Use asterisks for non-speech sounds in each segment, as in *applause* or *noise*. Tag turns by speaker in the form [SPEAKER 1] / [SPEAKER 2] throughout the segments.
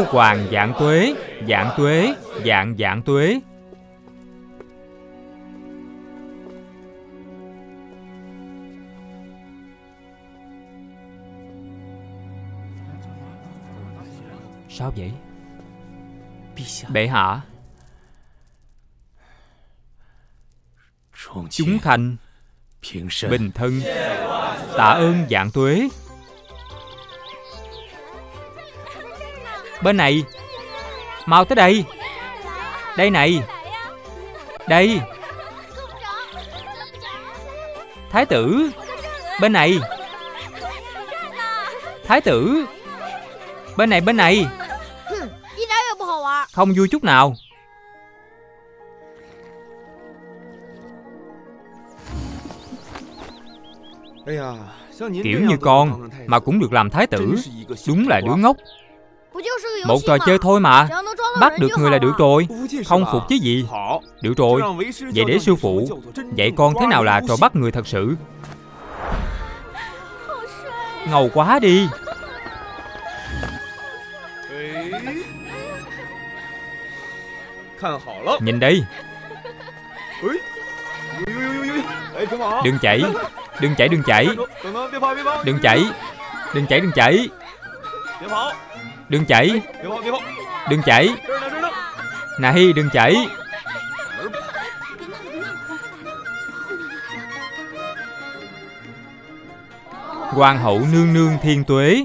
[SPEAKER 1] Ngô hoàng dạng tuế Dạng tuế Dạng dạng tuế. Sao vậy? Bệ hạ. Chúng thành Bình thân Tạ ơn dạng tuế Bên này. Mau tới đây. Đây này. Đây. Thái tử. Bên này. Thái tử. Bên này bên này. Không vui chút nào. Kiểu như con Mà cũng được làm thái tử. Đúng là đứa ngốc Một trò chơi thôi mà. Bắt được người là được rồi. Không phục chứ gì. Được rồi. Vậy để sư phụ. Dạy con thế nào là trò bắt người thật sự? *laughs* Ngầu quá đi. *laughs* Nhìn đây. Đừng chạy. Đừng chạy đừng chạy. Đừng chạy. Đừng chạy đừng chạy. Đừng chạy Đừng chạy Này đừng chạy Hoàng hậu nương nương thiên tuế.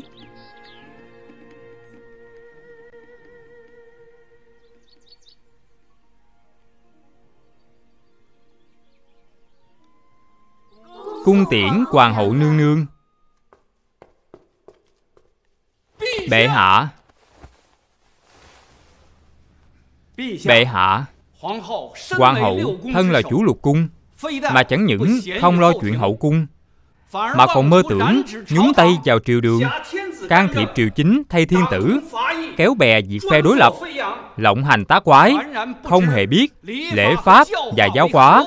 [SPEAKER 1] Cung tiễn hoàng hậu nương nương Bệ hạ. Bệ hạ. Hoàng hậu thân là chủ lục cung, Mà chẳng những không lo chuyện hậu cung, Mà còn mơ tưởng nhúng tay vào triều đường, Can thiệp triều chính thay thiên tử, Kéo bè diệt phe đối lập, Lộng hành tá quái, Không hề biết lễ pháp và giáo hóa.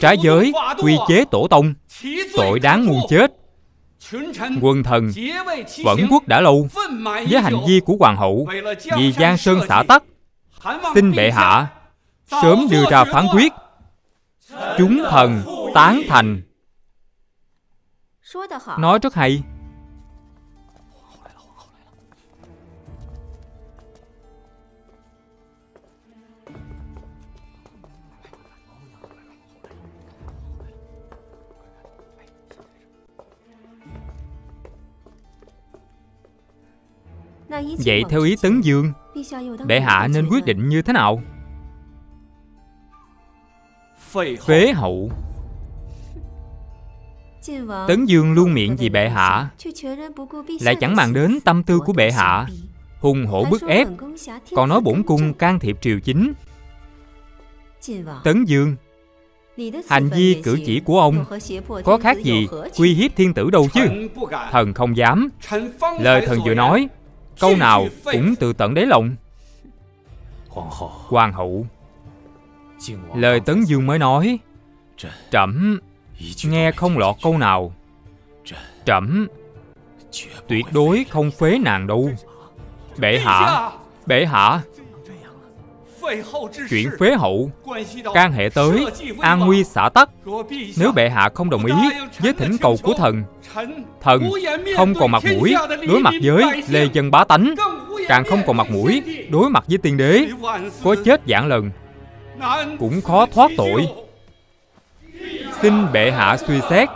[SPEAKER 1] Trái giới quy chế tổ tông, Tội đáng muôn chết. Quân thần Vẫn quốc đã lâu Với hành vi của hoàng hậu Vì Giang Sơn xã tắc Xin bệ hạ Sớm đưa ra phán quyết。Chúng thần tán thành。Nói rất hay Vậy theo ý Tấn Dương, Bệ hạ nên quyết định như thế nào? Phế hậu. Tấn Dương luôn miệng vì bệ hạ, Lại chẳng màng đến tâm tư của bệ hạ. Hùng hổ bức ép, Còn nói bổn cung can thiệp triều chính. Tấn Dương, Hành vi cử chỉ của ông Có khác gì uy hiếp thiên tử đâu chứ? Thần không dám. Lời thần vừa nói Câu nào cũng từ tận đáy lòng. Hoàng hậu. Lời Tấn Dương mới nói Trẫm Nghe không lọt câu nào. Trẫm Tuyệt đối không phế nàng đâu. Bệ hạ Bệ hạ Chuyện phế hậu can hệ tới an nguy xã tắc. Nếu bệ hạ không đồng ý với thỉnh cầu của thần Thần không còn mặt mũi đối mặt với lê dân bá tánh Càng không còn mặt mũi đối mặt với tiên đế Có chết dạng lần cũng khó thoát tội. Xin bệ hạ suy xét.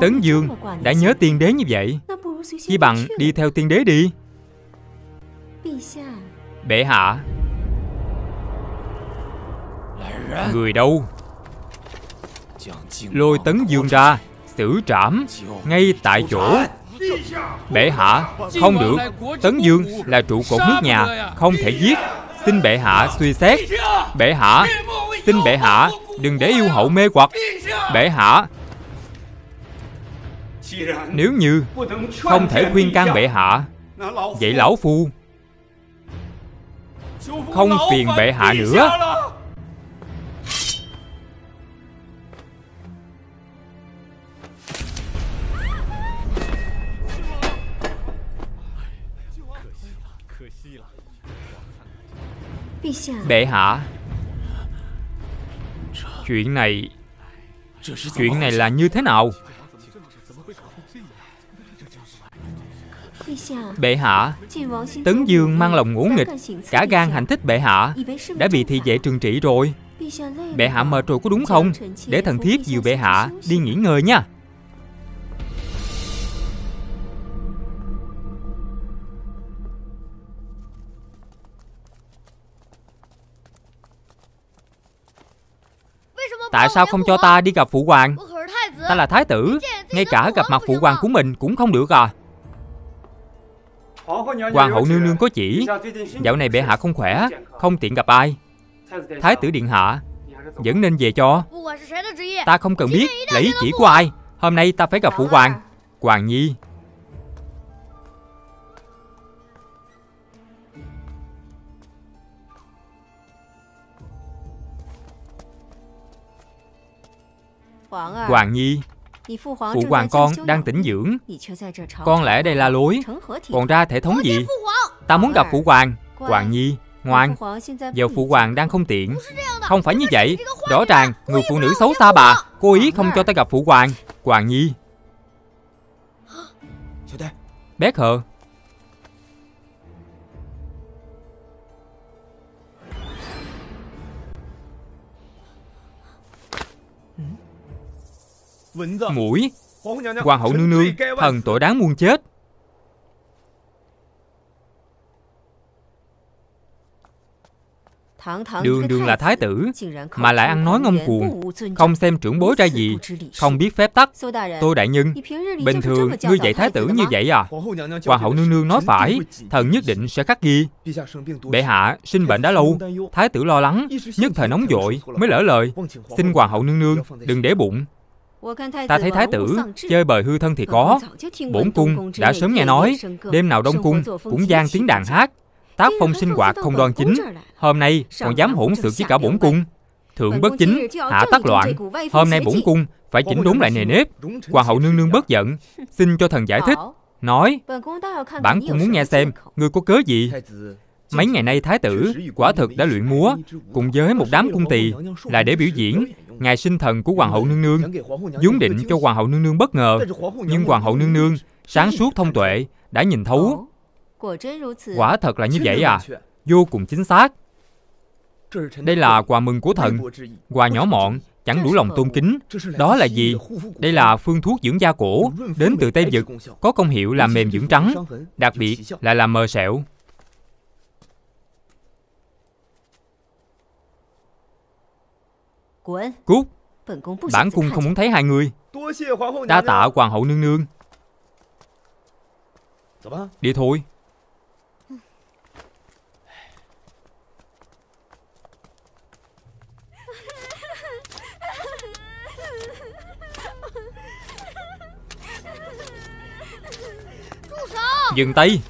[SPEAKER 1] Tấn dương đã nhớ tiên đế như vậy chi bằng đi theo tiên đế đi bệ hạ. Người đâu? Lôi tấn dương ra, xử trảm ngay tại chỗ. Bệ hạ, không được. Tấn dương là trụ cột nước nhà, không thể giết. Xin bệ hạ suy xét. Bệ hạ, xin bệ hạ đừng để yêu hậu mê hoặc. Bệ hạ. Nếu như không thể khuyên can bệ hạ, vậy lão phu không phiền bệ hạ nữa. Bệ hạ Chuyện này Chuyện này là như thế nào Bệ hạ Tấn Dương mang lòng ngỗ nghịch Cả gan hành thích bệ hạ Đã bị thị vệ trừng trị rồi. Bệ hạ mệt rồi có đúng không? Để thần thiếp dìu bệ hạ đi nghỉ ngơi nha. Tại sao không cho ta đi gặp phụ hoàng? Ta là thái tử Ngay cả gặp mặt phụ hoàng của mình cũng không được à. Hoàng hậu nương nương có chỉ Dạo này bệ hạ không khỏe Không tiện gặp ai. Thái tử điện hạ Vẫn nên về cho. Ta không cần biết là ý chỉ của ai Hôm nay ta phải gặp phụ hoàng. Hoàng nhi. Hoàng Nhi Phụ hoàng con đang tỉnh dưỡng. Con lẽ đây la lối Còn ra thể thống gì? Ta muốn gặp phụ hoàng. Hoàng Nhi Ngoan. Giờ phụ hoàng đang không tiện. Không phải như vậy. Rõ ràng người phụ nữ xấu xa bà. Cố ý không cho ta gặp phụ hoàng. Hoàng Nhi. Bé khờ Mũi. Hoàng hậu nương nương Thần tội đáng muôn chết. Đường đường là thái tử Mà lại ăn nói ngông cuồng. Không xem trưởng bối ra gì Không biết phép tắc. Tôi đại nhân Bình thường ngươi dạy thái tử như vậy à? Hoàng hậu nương nương nói phải Thần nhất định sẽ khắc ghi. Bệ hạ sinh bệnh đã lâu Thái tử lo lắng Nhất thời nóng vội Mới lỡ lời. Xin hoàng hậu nương nương Đừng để bụng Ta thấy thái tử chơi bời hư thân thì có. Bổn cung đã sớm nghe nói. Đêm nào đông cung cũng gian tiếng đàn hát. Tác phong sinh hoạt không đoan chính. Hôm nay còn dám hỗn xược với cả bổn cung. Thượng bất chính, hạ tắc loạn. Hôm nay bổn cung phải chỉnh đốn lại nề nếp. *laughs* Hoàng hậu nương nương bất giận *laughs* Xin cho thần giải thích. Nói Bản cung muốn nghe xem Ngươi có cớ gì? Mấy ngày nay thái tử quả thực đã luyện múa. Cùng với một đám cung tỳ Là để biểu diễn Ngày sinh thần của Hoàng hậu nương nương. Vốn định cho Hoàng hậu nương nương bất ngờ, Nhưng Hoàng hậu nương nương Sáng suốt thông tuệ Đã nhìn thấu. Quả thật là như vậy à? Vô cùng chính xác. Đây là quà mừng của thần, Quà nhỏ mọn, Chẳng đủ lòng tôn kính. Đó là gì? Đây là phương thuốc dưỡng da cổ, Đến từ Tây Vực, Có công hiệu làm mềm dưỡng trắng, Đặc biệt là làm mờ sẹo. Cút. Bản cung không muốn thấy hai người. Đa tạ hoàng hậu nương nương. Đi thôi. Dừng tay.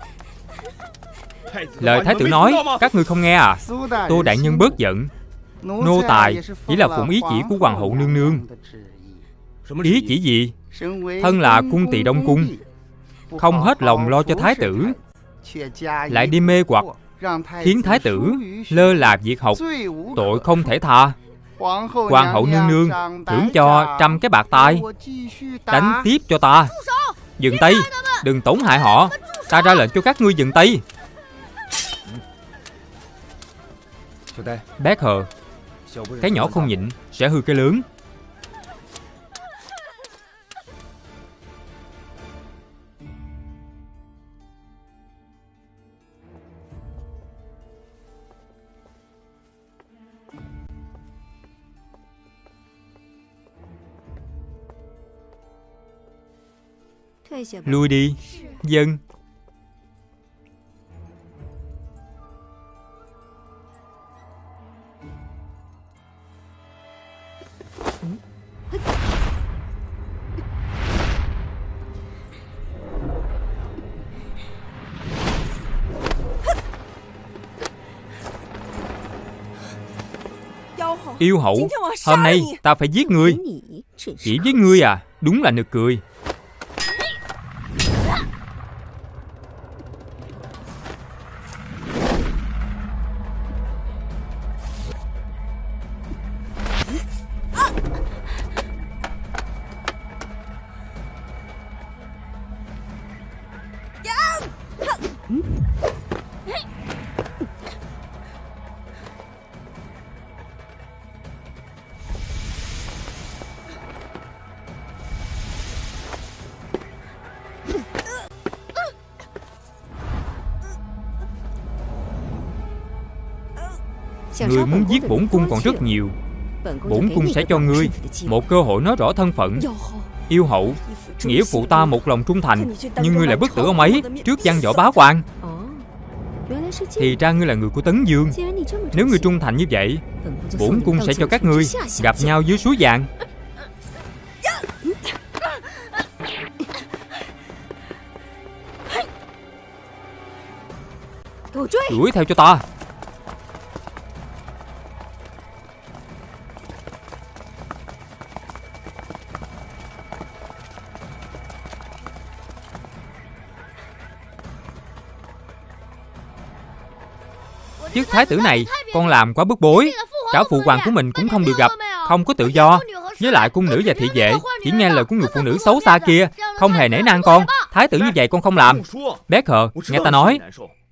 [SPEAKER 1] Lời thái tử nói Các ngươi không nghe à? Tô đại nhân bớt giận Nô tài chỉ là phụng ý chỉ của hoàng hậu nương nương Ý chỉ gì？Thân là cung tỳ đông cung Không hết lòng lo cho thái tử Lại đi mê hoặc Khiến thái tử lơ là việc học Tội không thể tha Hoàng hậu nương nương Thưởng cho trăm cái bạc tai Đánh tiếp cho ta Dừng tay Đừng tổn hại họ。Ta ra lệnh cho các ngươi dừng tay Bác hờ cái nhỏ không nhịn sẽ hư cái lớn. Lui đi Dân. Yêu hậu, hôm nay ta phải giết ngươi Chỉ với ngươi à, đúng là nực cười bổn cung còn rất nhiều. Bổn cung sẽ cho ngươi Một cơ hội nói rõ thân phận, Yêu hậu, Nghĩa phụ ta một lòng trung thành, Nhưng ngươi lại bức tử ông ấy Trước văn võ bá quan. Thì ra ngươi là người của Tấn Dương. Nếu ngươi trung thành như vậy, Bổn cung sẽ cho các ngươi Gặp nhau dưới suối vàng. Đuổi theo cho ta. Thái tử này, Con làm quá bức bối. Cả phụ hoàng của mình cũng không được gặp, Không có tự do. Với lại cung nữ và thị vệ, Chỉ nghe lời của người phụ nữ xấu xa kia, Không hề nể nang con. Thái tử như vậy con không làm. Bé khờ, Nghe ta nói.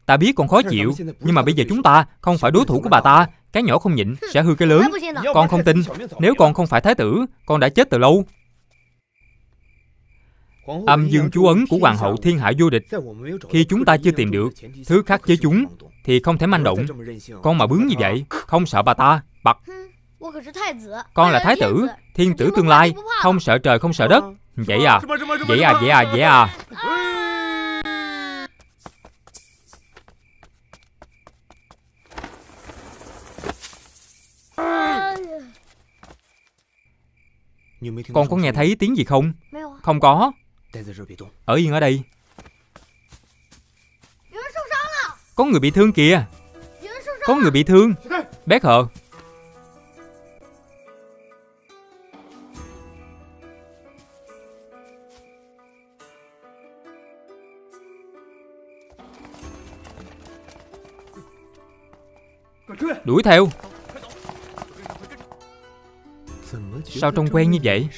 [SPEAKER 1] Ta biết con khó chịu, Nhưng mà bây giờ chúng ta Không phải đối thủ của bà ta. Cái nhỏ không nhịn, Sẽ hư cái lớn. Con không tin. Nếu con không phải thái tử, Con đã chết từ lâu. Âm dương chú ấn của hoàng hậu thiên hạ vô địch. Khi chúng ta chưa tìm được Thứ khắc chế chúng thì không thể manh động. Con mà bướng như vậy Không sợ bà ta Bật. Con là thái tử Thiên tử tương lai Không sợ trời không sợ đất. Vậy à? Vậy à vậy à vậy à? Con có nghe thấy tiếng gì không? Không có Ở yên ở đây. Có người bị thương kìa. Có người bị thương. Bé khờ Đuổi theo. Sao trông quen như vậy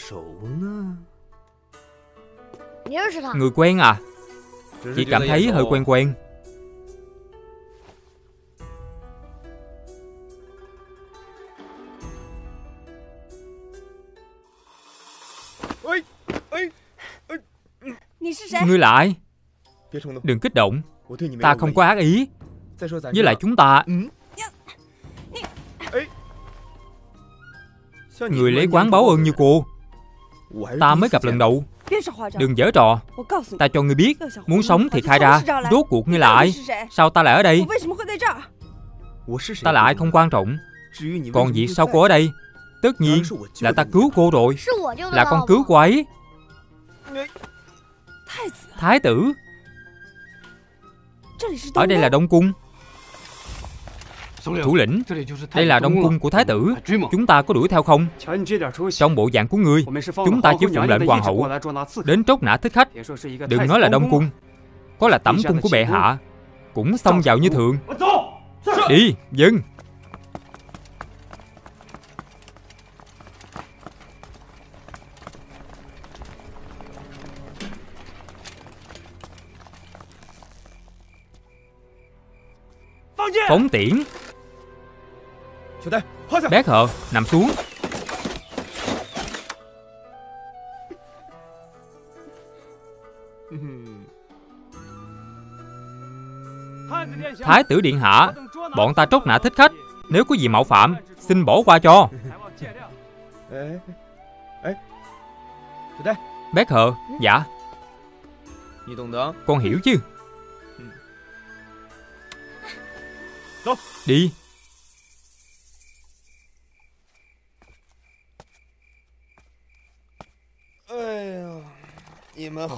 [SPEAKER 1] Người quen à? Chỉ cảm thấy hơi quen quen. Ngươi là ai? Đừng kích động. Ta không có ác ý. Với lại chúng ta. Người lấy quán báo ơn như cô. Ta mới gặp lần đầu Đừng giở trò. Ta cho ngươi biết Muốn sống thì khai ra. Rốt cuộc ngươi là ai Sao ta lại ở đây? Ta là ai không quan trọng. Còn việc sao cô ở đây? Tất nhiên là ta cứu cô rồi. Là con cứu cô ấy. Thái tử. Ở đây là Đông Cung Thủ lĩnh. Đây là Đông Cung của Thái tử. Chúng ta có đuổi theo không? Trong bộ dạng của ngươi Chúng ta chỉ phụng lệnh hoàng hậu. Đến trốt nã thích khách. Đừng nói là Đông Cung. Có là tẩm cung của bệ hạ. Cũng xông vào như thường. Đi, dân Phóng tiễn. Bé khờ nằm xuống. Thái tử điện hạ Bọn ta tróc nã thích khách. Nếu có gì mạo phạm Xin bỏ qua cho. Bé khờ Dạ. Con hiểu chứ? Đi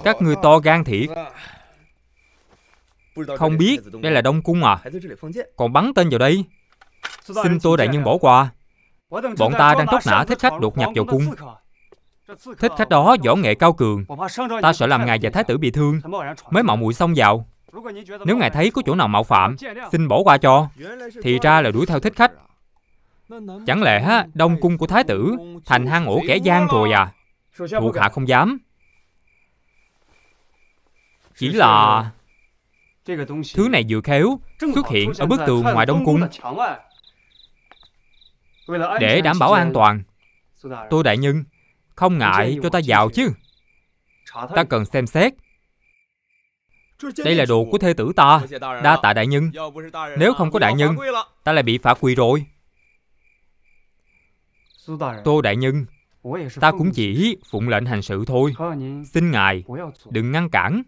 [SPEAKER 1] Các người to gan thiệt. Không biết đây là Đông Cung à? Còn bắn tên vào đây. Xin tôi đại nhân bỏ qua. Bọn ta đang tốc nã thích khách đột nhập vào cung. Thích khách đó võ nghệ cao cường. Ta sợ làm ngài và thái tử bị thương. Mới mạo muội xông vào. Nếu ngài thấy có chỗ nào mạo phạm, Xin bỏ qua cho. Thì ra là đuổi theo thích khách. Chẳng lẽ đông cung của thái tử Thành hang ổ kẻ gian rồi à? Thuộc hạ không dám. Chỉ là Thứ này vừa khéo Xuất hiện ở bức tường ngoài đông cung. Để đảm bảo an toàn. Tôi đại nhân Không ngại cho ta vào chứ? Ta cần xem xét. Đây là đồ của thê tử ta. Đa tạ đại nhân. Nếu không có đại nhân Ta lại bị phạt quỳ rồi. Tô đại nhân Ta cũng chỉ phụng lệnh hành sự thôi. Xin ngài Đừng ngăn cản.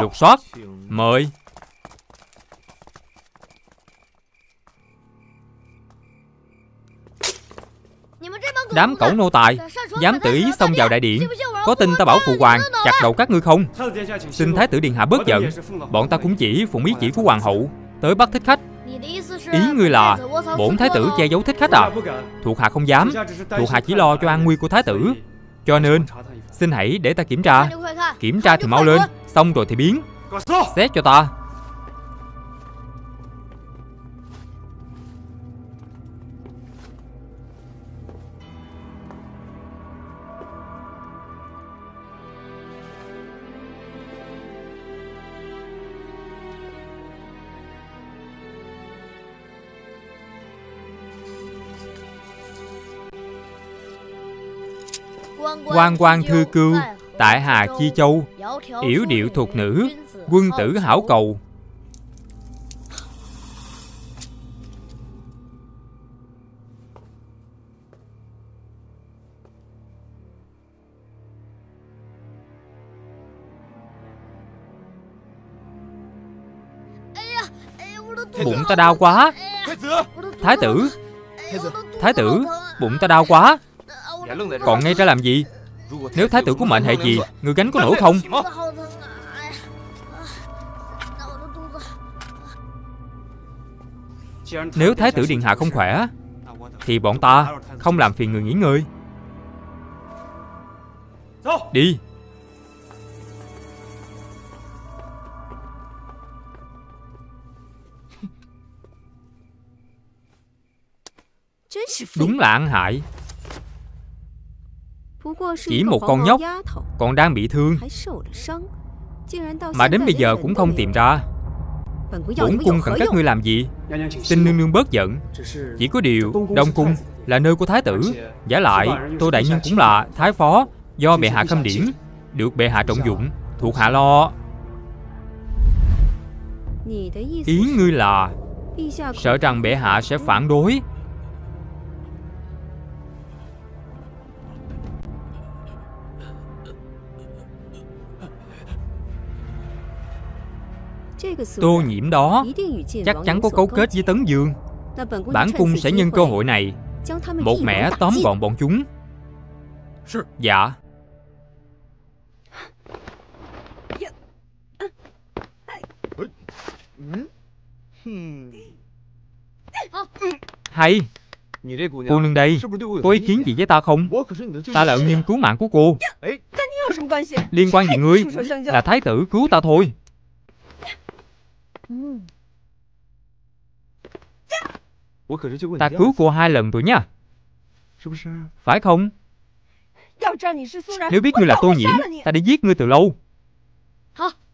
[SPEAKER 1] Lục soát Mời. Đám cẩu nô tài Dám tự ý xông vào đại điện. Có tin ta bảo phụ hoàng chặt đầu các ngươi không? Xin thái tử điện hạ bớt giận. Bọn ta cũng chỉ phụng ý chỉ của hoàng hậu. Tới bắt thích khách Ý ngươi là Bổn thái tử che giấu thích khách à? Thuộc hạ không dám. Thuộc hạ chỉ lo cho an nguy của thái tử. Cho nên Xin hãy để ta kiểm tra. Kiểm tra thì mau lên. Xong rồi thì biến. Xét cho ta quan quan thư cưu tại hà chi châu yểu điệu thuộc nữ quân tử hảo cầu Bụng ta đau quá Thái tử Thái tử Bụng ta đau quá còn ngay ra làm gì? Nếu thái tử có mệnh hệ gì Người gánh có nổi không? Nếu thái tử điện hạ không khỏe Thì bọn ta không làm phiền người nghỉ ngơi. Đi. Đúng là ăn hại chỉ một con nhóc Còn đang bị thương. Mà đến bây giờ cũng không tìm ra. Bổn cung cần các ngươi làm gì？Xin nương nương bớt giận。Chỉ có điều Đông cung là nơi của thái tử Giả lại Tô Đại Nhân cũng là thái phó。Do bệ hạ khâm điển Được bệ hạ trọng dụng Thuộc hạ lo. Ý ngươi là Sợ rằng bệ hạ sẽ phản đối Tô nhiễm đó. Chắc chắn có cấu kết với Tấn Dương. Bản cung sẽ nhân cơ hội này. Một mẻ tóm gọn bọn chúng. Dạ. Hay. Cô nương đây, Có ý kiến gì với ta không? Ta là ân nhân cứu mạng của cô. Liên quan gì ngươi? Là thái tử cứu ta thôi. Ta cứu cô hai lần rồi nha Phải không? Nếu biết ngươi là tô nhiễm Ta đã giết ngươi từ lâu.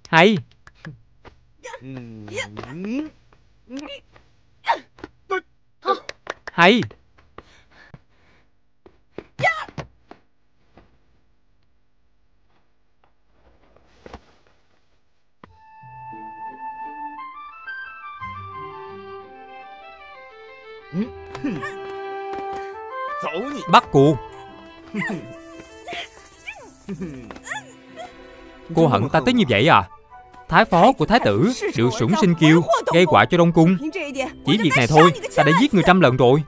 [SPEAKER 1] Hay. Hay Bắt cô. *laughs* Cô hận ta tới như vậy à? Thái phó của thái tử Được sủng sinh kiêu Gây họa cho Đông Cung. Chỉ việc này thôi Ta đã giết người trăm lần rồi.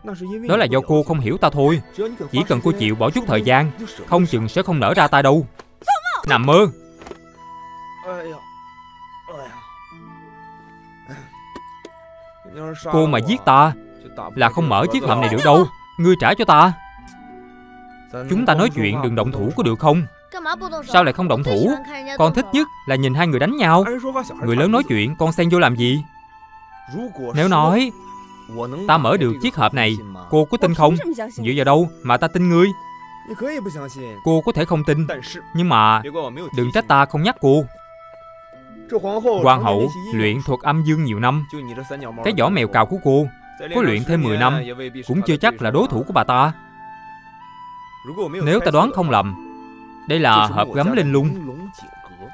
[SPEAKER 1] Đó là do cô không hiểu ta thôi. Chỉ cần cô chịu bỏ chút thời gian Không chừng sẽ không nở ra ta đâu. Nằm mơ. Cô mà giết ta Là không mở chiếc hộp này được đâu. Ngươi trả cho ta Chúng ta nói chuyện đừng động thủ có được không? Sao lại không động thủ? Con thích nhất là nhìn hai người đánh nhau. Người lớn nói chuyện, con xen vô làm gì? Nếu nói, Ta mở được chiếc hộp này, Cô có tin không? Dựa vào đâu mà ta tin ngươi? Cô có thể không tin, Nhưng mà đừng trách ta không nhắc cô. Hoàng hậu luyện thuật âm dương nhiều năm. Cái vỏ mèo cào của cô Có luyện thêm 10 năm, Cũng chưa chắc là đối thủ của bà ta. Nếu ta đoán không lầm đây là hộp gấm linh lung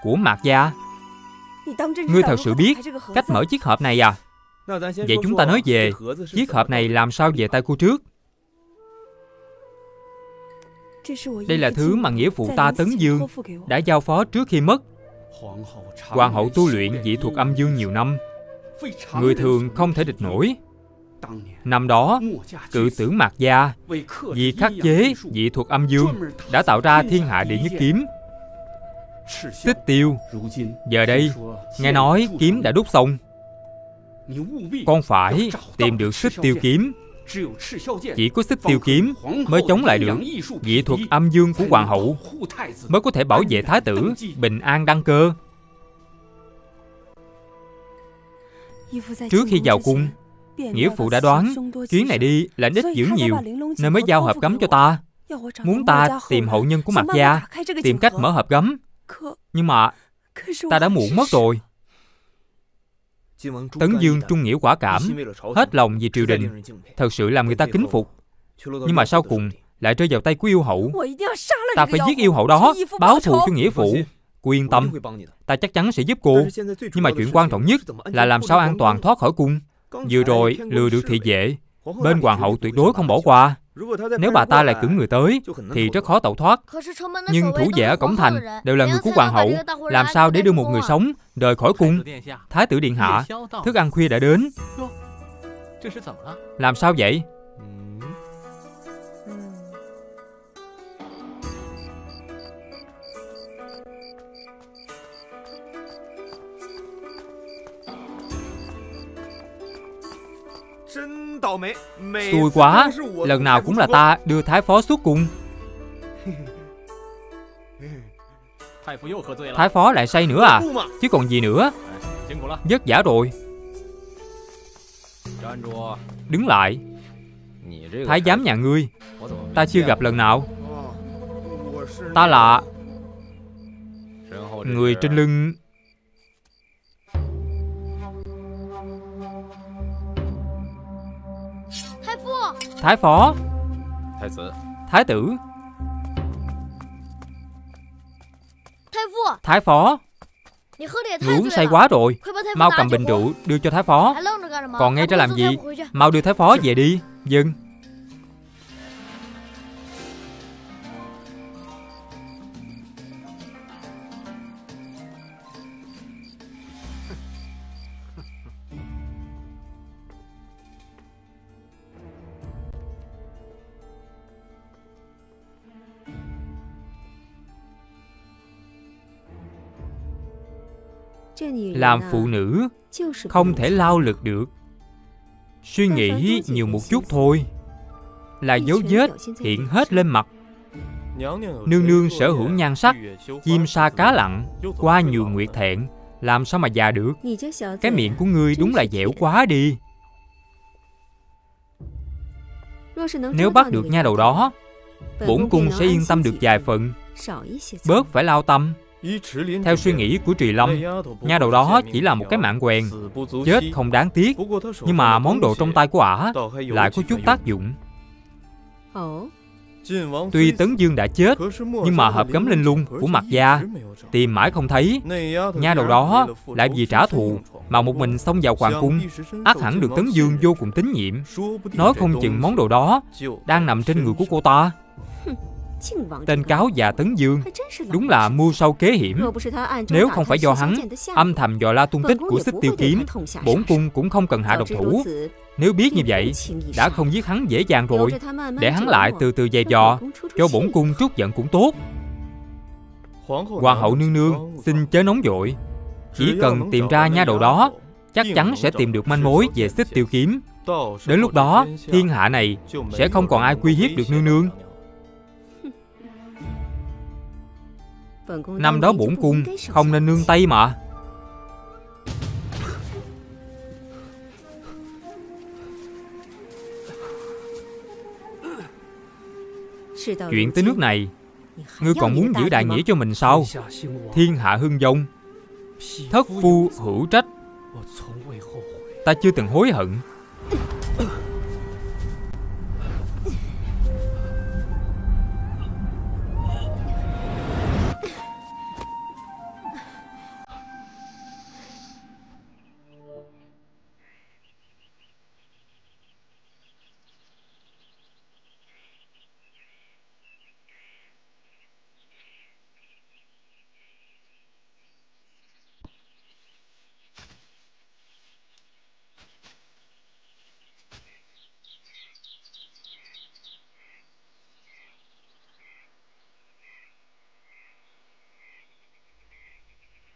[SPEAKER 1] Của Mạc Gia. Ngươi thật sự biết cách mở chiếc hộp này à? Vậy chúng ta nói về Chiếc hộp này làm sao về tay cô trước? Đây là thứ mà nghĩa phụ ta Tấn Dương Đã giao phó trước khi mất. Hoàng hậu tu luyện dị thuật âm dương nhiều năm. Người thường không thể địch nổi Năm đó, cự tử Mạc Gia vì khắc chế dị thuật âm dương đã tạo ra thiên hạ đệ nhất kiếm. Xích tiêu, giờ đây, nghe nói kiếm đã đúc xong. Con phải tìm được xích tiêu kiếm. Chỉ có xích tiêu kiếm mới chống lại được dị thuật âm dương của hoàng hậu, mới có thể bảo vệ thái tử bình an đăng cơ. Trước khi vào cung, Nghĩa phụ đã đoán Chuyến này đi là ít giữ nhiều Nên mới giao hộp gấm cho ta. Muốn ta tìm hậu nhân của mặt gia Tìm cách mở hộp gấm. Nhưng mà Ta đã muộn mất rồi. Tấn Dương trung nghĩa quả cảm Hết lòng vì triều đình Thật sự làm người ta kính phục. Nhưng mà sau cùng lại rơi vào tay của yêu hậu. Ta phải giết yêu hậu đó Báo thù cho nghĩa phụ. Cô yên tâm Ta chắc chắn sẽ giúp cô. Nhưng mà chuyện quan trọng nhất Là làm sao an toàn thoát khỏi cung Vừa rồi lừa được thị vệ Bên hoàng hậu tuyệt đối không bỏ qua. Nếu bà ta lại cứng người tới Thì rất khó tẩu thoát. Nhưng thủ vệ ở cổng thành Đều là người của hoàng hậu. Làm sao để đưa một người sống Rời khỏi cung? Thái tử điện hạ. Thức ăn khuya đã đến. Làm sao vậy Xui quá Lần nào cũng là ta đưa thái phó xuất cung Thái phó lại say nữa à? Chứ còn gì nữa. Vất giả rồi. Đứng lại. Thái giám nhà ngươi. Ta chưa gặp lần nào. Ta là Người trên lưng Thái phó. Thái tử. Thái phó. Người uống say quá rồi. Mau cầm bình rượu đưa cho thái phó. Còn nghe ra làm gì? Mau đưa thái phó về đi. Dừng làm phụ nữ không thể lao lực được. Suy nghĩ nhiều một chút thôi là dấu vết hiện hết lên mặt. Nương nương sở hữu nhan sắc chim sa cá lặn qua nhiều nguyệt thẹn làm sao mà già được? Cái miệng của ngươi đúng là dẻo quá đi. nếu bắt được nha đầu đó bổn cung sẽ yên tâm được vài phần bớt phải lao tâm theo suy nghĩ của Trì Lâm, nha đầu đó chỉ là một cái mạng quèn, chết không đáng tiếc, nhưng mà món đồ trong tay của ả lại có chút tác dụng. Tuy Tấn Dương đã chết, nhưng mà hợp cấm linh lung của mặt gia tìm mãi không thấy. Nha đầu đó lại vì trả thù mà một mình xông vào hoàng cung, ác hẳn được Tấn Dương vô cùng tín nhiệm. Nói không chừng món đồ đó đang nằm trên người của cô ta. Tên cáo già Tấn Dương. Đúng là mưu sâu kế hiểm. Nếu không phải do hắn Âm thầm dò la tung tích của xích tiêu kiếm Bổn cung cũng không cần hạ độc thủ. Nếu biết như vậy Đã không giết hắn dễ dàng rồi. Để hắn lại từ từ dè dò Cho bổn cung trút giận cũng tốt. Hoàng hậu nương nương Xin chớ nóng vội. Chỉ cần tìm ra nha đầu đó Chắc chắn sẽ tìm được manh mối về xích tiêu kiếm Đến lúc đó Thiên hạ này Sẽ không còn ai quy hiếp được nương nương Năm đó bổn cung không nên nương tay mà. Chuyện tới nước này Ngươi còn muốn giữ đại nghĩa cho mình sao? Thiên hạ hưng vong Thất phu hữu trách. Ta chưa từng hối hận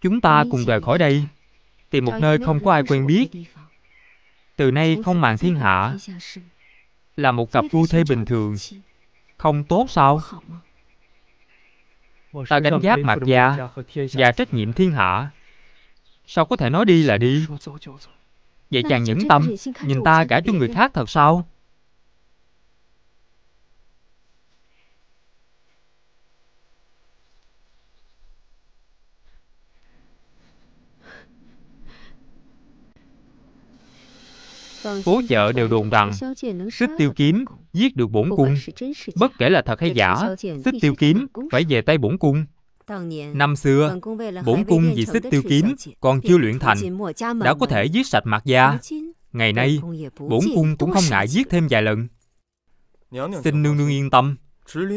[SPEAKER 1] Chúng ta cùng rời khỏi đây, Tìm một nơi không có ai quen biết. Từ nay không màng thiên hạ, Là một cặp phu thê bình thường. Không tốt sao? Ta đánh giác mặt gia Và trách nhiệm thiên hạ. Sao có thể nói đi là đi? Vậy chàng nhẫn tâm, Nhìn ta gả cho người khác thật sao? Phố chợ đều đồn rằng Xích tiêu kiếm giết được bổn cung. Bất kể là thật hay giả, Xích tiêu kiếm phải về tay bổn cung. Năm xưa, Bổn cung vì xích tiêu kiếm Còn chưa luyện thành, Đã có thể giết sạch mặt gia. Ngày nay, Bổn cung cũng không ngại giết thêm vài lần. Xin nương nương yên tâm.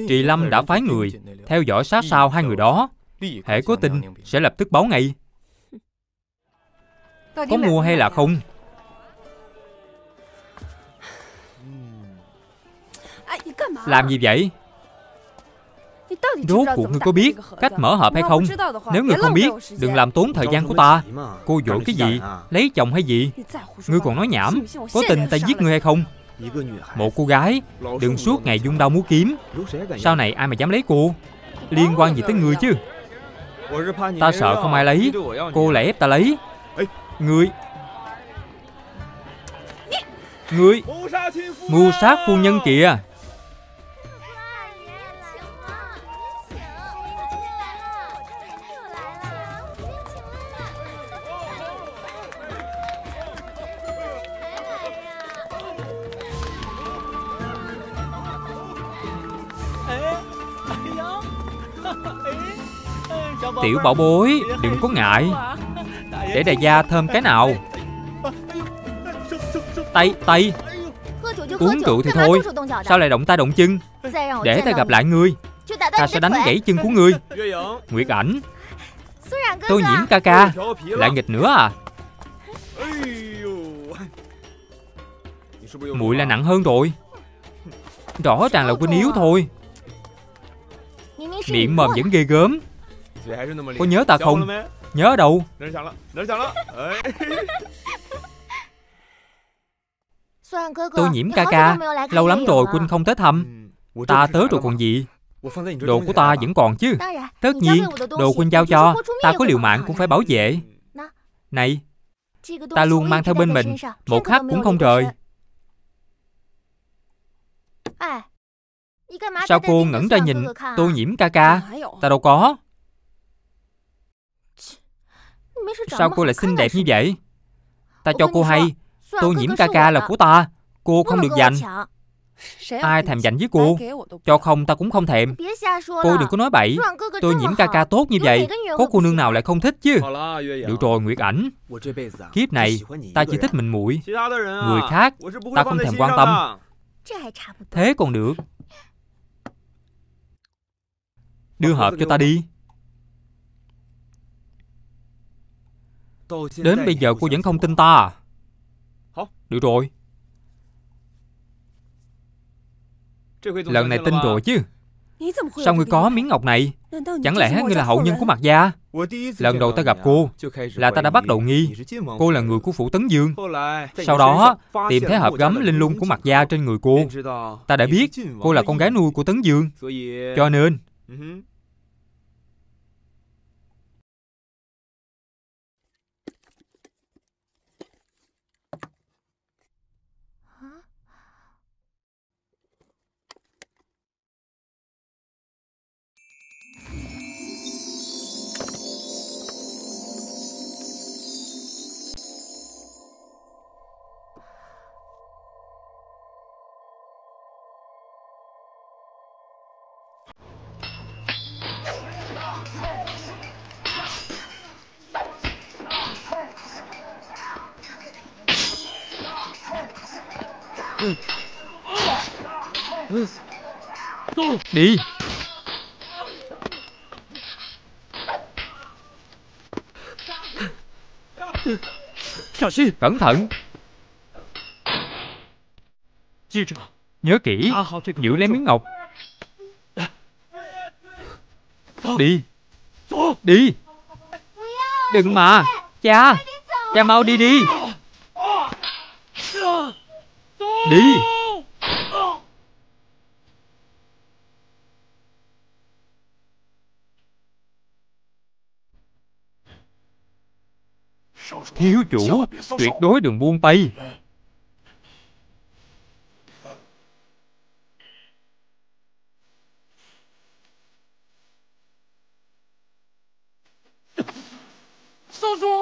[SPEAKER 1] Trì Lâm đã phái người Theo dõi sát sao hai người đó. Hệ có tin, sẽ lập tức báo ngay. Có mua hay là không? Làm gì vậy? Rốt cuộc ngươi có biết cách mở hộp hay không? Nếu ngươi không biết Đừng làm tốn thời gian của ta. Cô dội cái gì? Lấy chồng hay gì? Ngươi còn nói nhảm. Có tin ta giết ngươi hay không? Một cô gái Đừng suốt ngày dung đau múa kiếm. Sau này ai mà dám lấy cô? Liên quan gì tới ngươi chứ? Ta sợ không ai lấy. Cô lại ép ta lấy. Ngươi. Ngươi. Mưu sát phu nhân kìa Tiểu bảo bối Đừng có ngại. Để đại gia thơm cái nào? Tay, tay Uống rượu thì thôi Sao lại động ta động chân? Để ta gặp lại ngươi. Ta sẽ đánh gãy chân của ngươi. Nguyệt ảnh. Tôi nhiễm ca ca. Lại nghịch nữa à? Muội là nặng hơn rồi. Rõ ràng là quên yếu thôi. Miệng mồm vẫn ghê gớm. Có nhớ ta không. Nhớ đâu. *laughs* Tôi nhiễm ca ca. Lâu lắm rồi Quynh không tới thăm. Ta tới rồi còn gì? Đồ của ta vẫn còn chứ. Tất nhiên Đồ Quynh giao cho. Ta có liều mạng cũng phải bảo vệ. Này. Ta luôn mang theo bên mình. Một khắc cũng không rời. Sao cô ngẩn ra nhìn? Tôi nhiễm ca ca. Ta đâu có Sao cô lại xinh đẹp như vậy? Ta cho cô hay. Tô nhiễm ca ca là của ta. Cô không được giành. Ai thèm giành với cô? Cho không ta cũng không thèm. Cô đừng có nói bậy. Tôi nhiễm ca ca tốt như vậy Có cô nương nào lại không thích chứ? Được rồi Nguyệt ảnh? Kiếp này ta chỉ thích mình muội. Người khác ta không thèm quan tâm. Thế còn được. Đưa hộp cho ta đi Đến bây giờ cô vẫn không tin ta à? Được rồi. Lần này tin rồi chứ. Sao ngươi có miếng ngọc này? Chẳng lẽ ngươi là hậu nhân của mặt gia Lần đầu ta gặp cô Là ta đã bắt đầu nghi. Cô là người của phủ Tấn Dương. Sau đó tìm thấy hộp gấm linh lung của mặt gia trên người cô. Ta đã biết cô là con gái nuôi của Tấn Dương. Cho nên Đi. Cẩn thận. Nhớ kỹ. Giữ lấy miếng ngọc. Đi. Đi. Đừng mà. Cha. Cha mau đi đi. Đi Thiếu chủ Tuyệt đối đừng buông tay.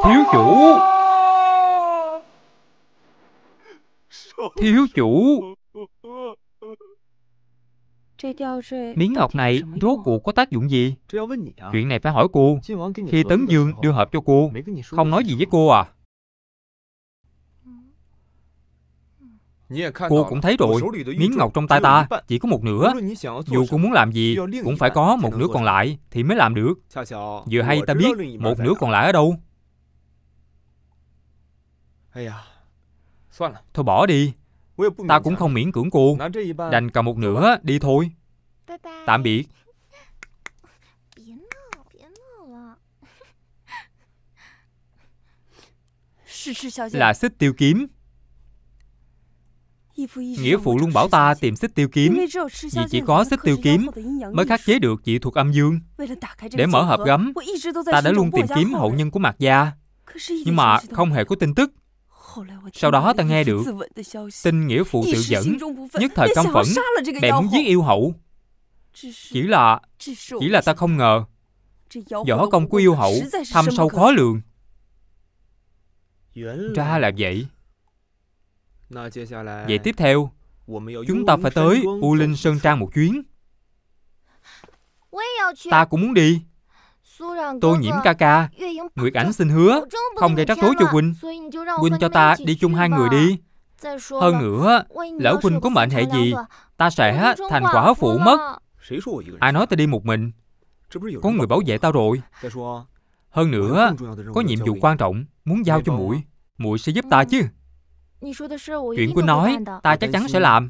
[SPEAKER 1] Thiếu chủ. Thiếu chủ Miếng ngọc này rốt cuộc có tác dụng gì? Chuyện này phải hỏi cô. Khi Tấn Dương đưa hộp cho cô, không nói gì với cô à? Cô cũng thấy rồi, miếng ngọc trong tay ta chỉ có một nửa. Dù cô muốn làm gì, cũng phải có một nửa còn lại thì mới làm được. Vừa hay ta biết một nửa còn lại ở đâu. Thôi bỏ đi, Ta cũng không miễn cưỡng cô. Đành cầm một nửa đi thôi. Tạm biệt. Là xích tiêu kiếm. Nghĩa phụ luôn bảo ta tìm xích tiêu kiếm. Vì chỉ có xích tiêu kiếm Mới khắc chế được dị thuật âm dương. Để mở hộp gấm Ta đã luôn tìm kiếm hậu nhân của Mạc Gia. Nhưng mà không hề có tin tức sau đó ta nghe được tin nghĩa phụ tự dẫn nhất thời căm phẫn bèn muốn giết yêu hậu。chỉ là chỉ là ta không ngờ。võ công của yêu hậu thâm sâu khó lường。ra là vậy。vậy tiếp theo chúng ta phải tới u linh sơn trang một chuyến。ta cũng muốn đi Tô nhiễm ca ca. Nguyệt ảnh xin hứa Không gây rắc rối cho Huynh Huynh cho ta đi chung hai người đi. Hơn nữa Lỡ Huynh có mệnh hệ gì? Ta sẽ thành quả phụ mất. Ai nói ta đi một mình? Có người bảo vệ tao rồi. Hơn nữa Có nhiệm vụ quan trọng Muốn giao cho muội. Muội sẽ giúp ta chứ. Chuyện Huynh nói Ta chắc chắn sẽ làm.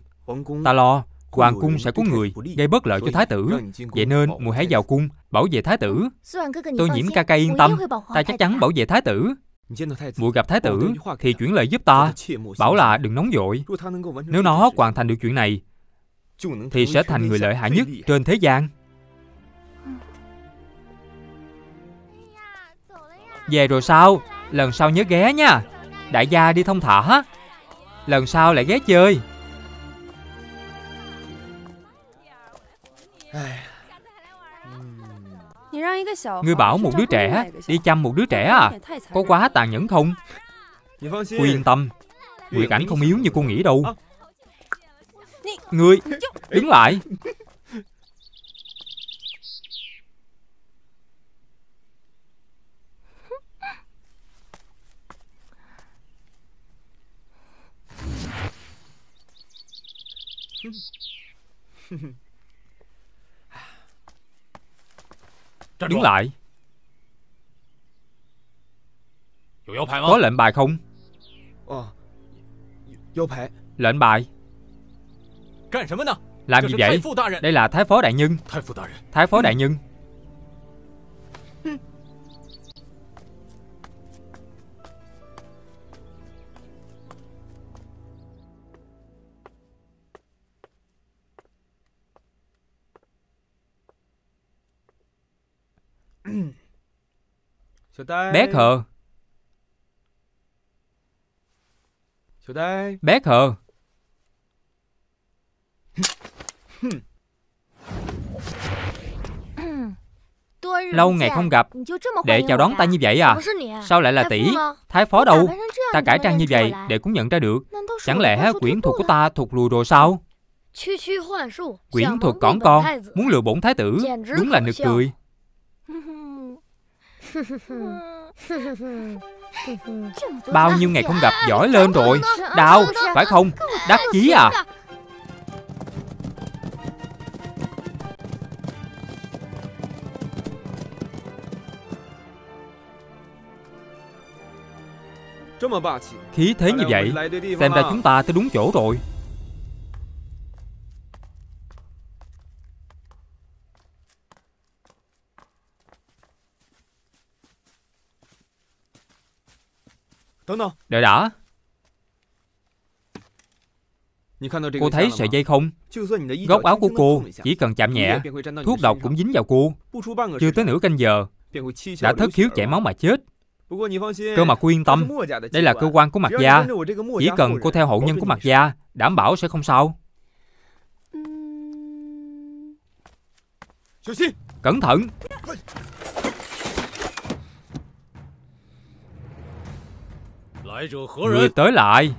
[SPEAKER 1] Ta lo Hoàng cung sẽ có người gây bất lợi cho thái tử. Vậy nên mùi hãy vào cung Bảo vệ thái tử. Tôi nhiễm ca ca yên tâm. Ta chắc chắn bảo vệ thái tử. Mùi gặp thái tử Thì chuyển lời giúp ta. Bảo là đừng nóng vội. Nếu nó hoàn thành được chuyện này Thì sẽ thành người lợi hại nhất trên thế gian. Về rồi sao? Lần sau nhớ ghé nha. Đại gia đi thông thả. Lần sau lại ghé chơi Ngươi bảo một đứa trẻ đi chăm một đứa trẻ à? Có quá tàn nhẫn không? Cô yên tâm. Nguyệt ảnh không yếu như cô nghĩ đâu. Ngươi Đứng lại *laughs* Đứng lại. Có lệnh bài không? Lệnh bài. Làm gì vậy? Đây là Thái Phó Đại Nhân. Thái Phó Đại Nhân Bé khờ Bé khờ Lâu ngày không gặp. Để chào đón ta như vậy à? Sao lại là tỷ? Thái phó đâu? Ta cải trang như vậy để cũng nhận ra được. Chẳng lẽ quyển thuật của ta thuộc lùi rồi sao? Quyển thuật cỏn con. Muốn lừa bổn thái tử? Đúng là nực cười *laughs* Bao nhiêu ngày không gặp giỏi lên rồi. Đau, phải không? Đắc chí à? Khí thế như vậy Xem ra chúng ta tới đúng chỗ rồi Đợi đã. Cô thấy sợi dây không? Góc áo của cô chỉ cần chạm nhẹ Thuốc độc cũng dính vào cô. Chưa tới nửa canh giờ. Đã thất khiếu chảy máu mà chết. Cơ mà cô yên tâm. Đây là cơ quan của mặt gia. Chỉ cần cô theo hậu nhân của mặt gia Đảm bảo sẽ không sao. Cẩn thận Người tới lại.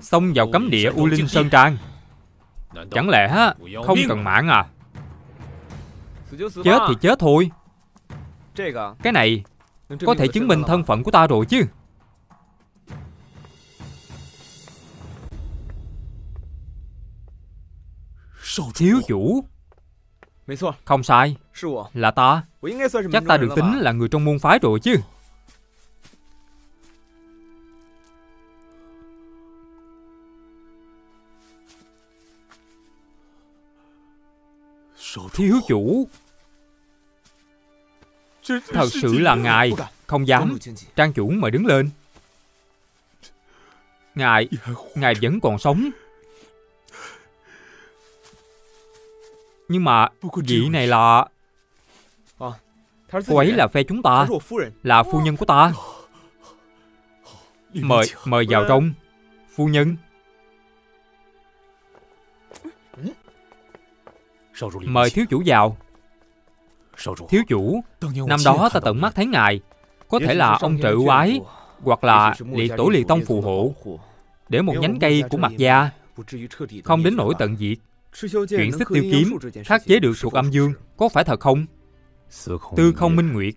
[SPEAKER 1] Xông vào cấm địa U Linh Sơn Trang. Chẳng lẽ không cần mạng à? Chết thì chết thôi. Cái này Có thể chứng minh thân phận của ta rồi chứ. Thiếu chủ. Không sai. Là ta. Chắc ta được tính là người trong môn phái rồi chứ. Thiếu chủ。Thật sự là ngài Không dám。Trang chủ mời đứng lên。Ngài Ngài vẫn còn sống。Nhưng mà Vị này là Cô ấy là phe chúng ta Là phu nhân của ta Mời Mời vào trong Phu nhân Mời thiếu chủ vào. Thiếu chủ Năm đó ta tận mắt thấy ngài. Có thể là ông trợ oái Hoặc là liệt tổ liệt tông phù hộ Để một nhánh cây của mặt gia Không đến nỗi tận diệt. Chuyện xích tiêu kiếm Khắc chế được thuộc âm dương Có phải thật không? Tư không minh nguyệt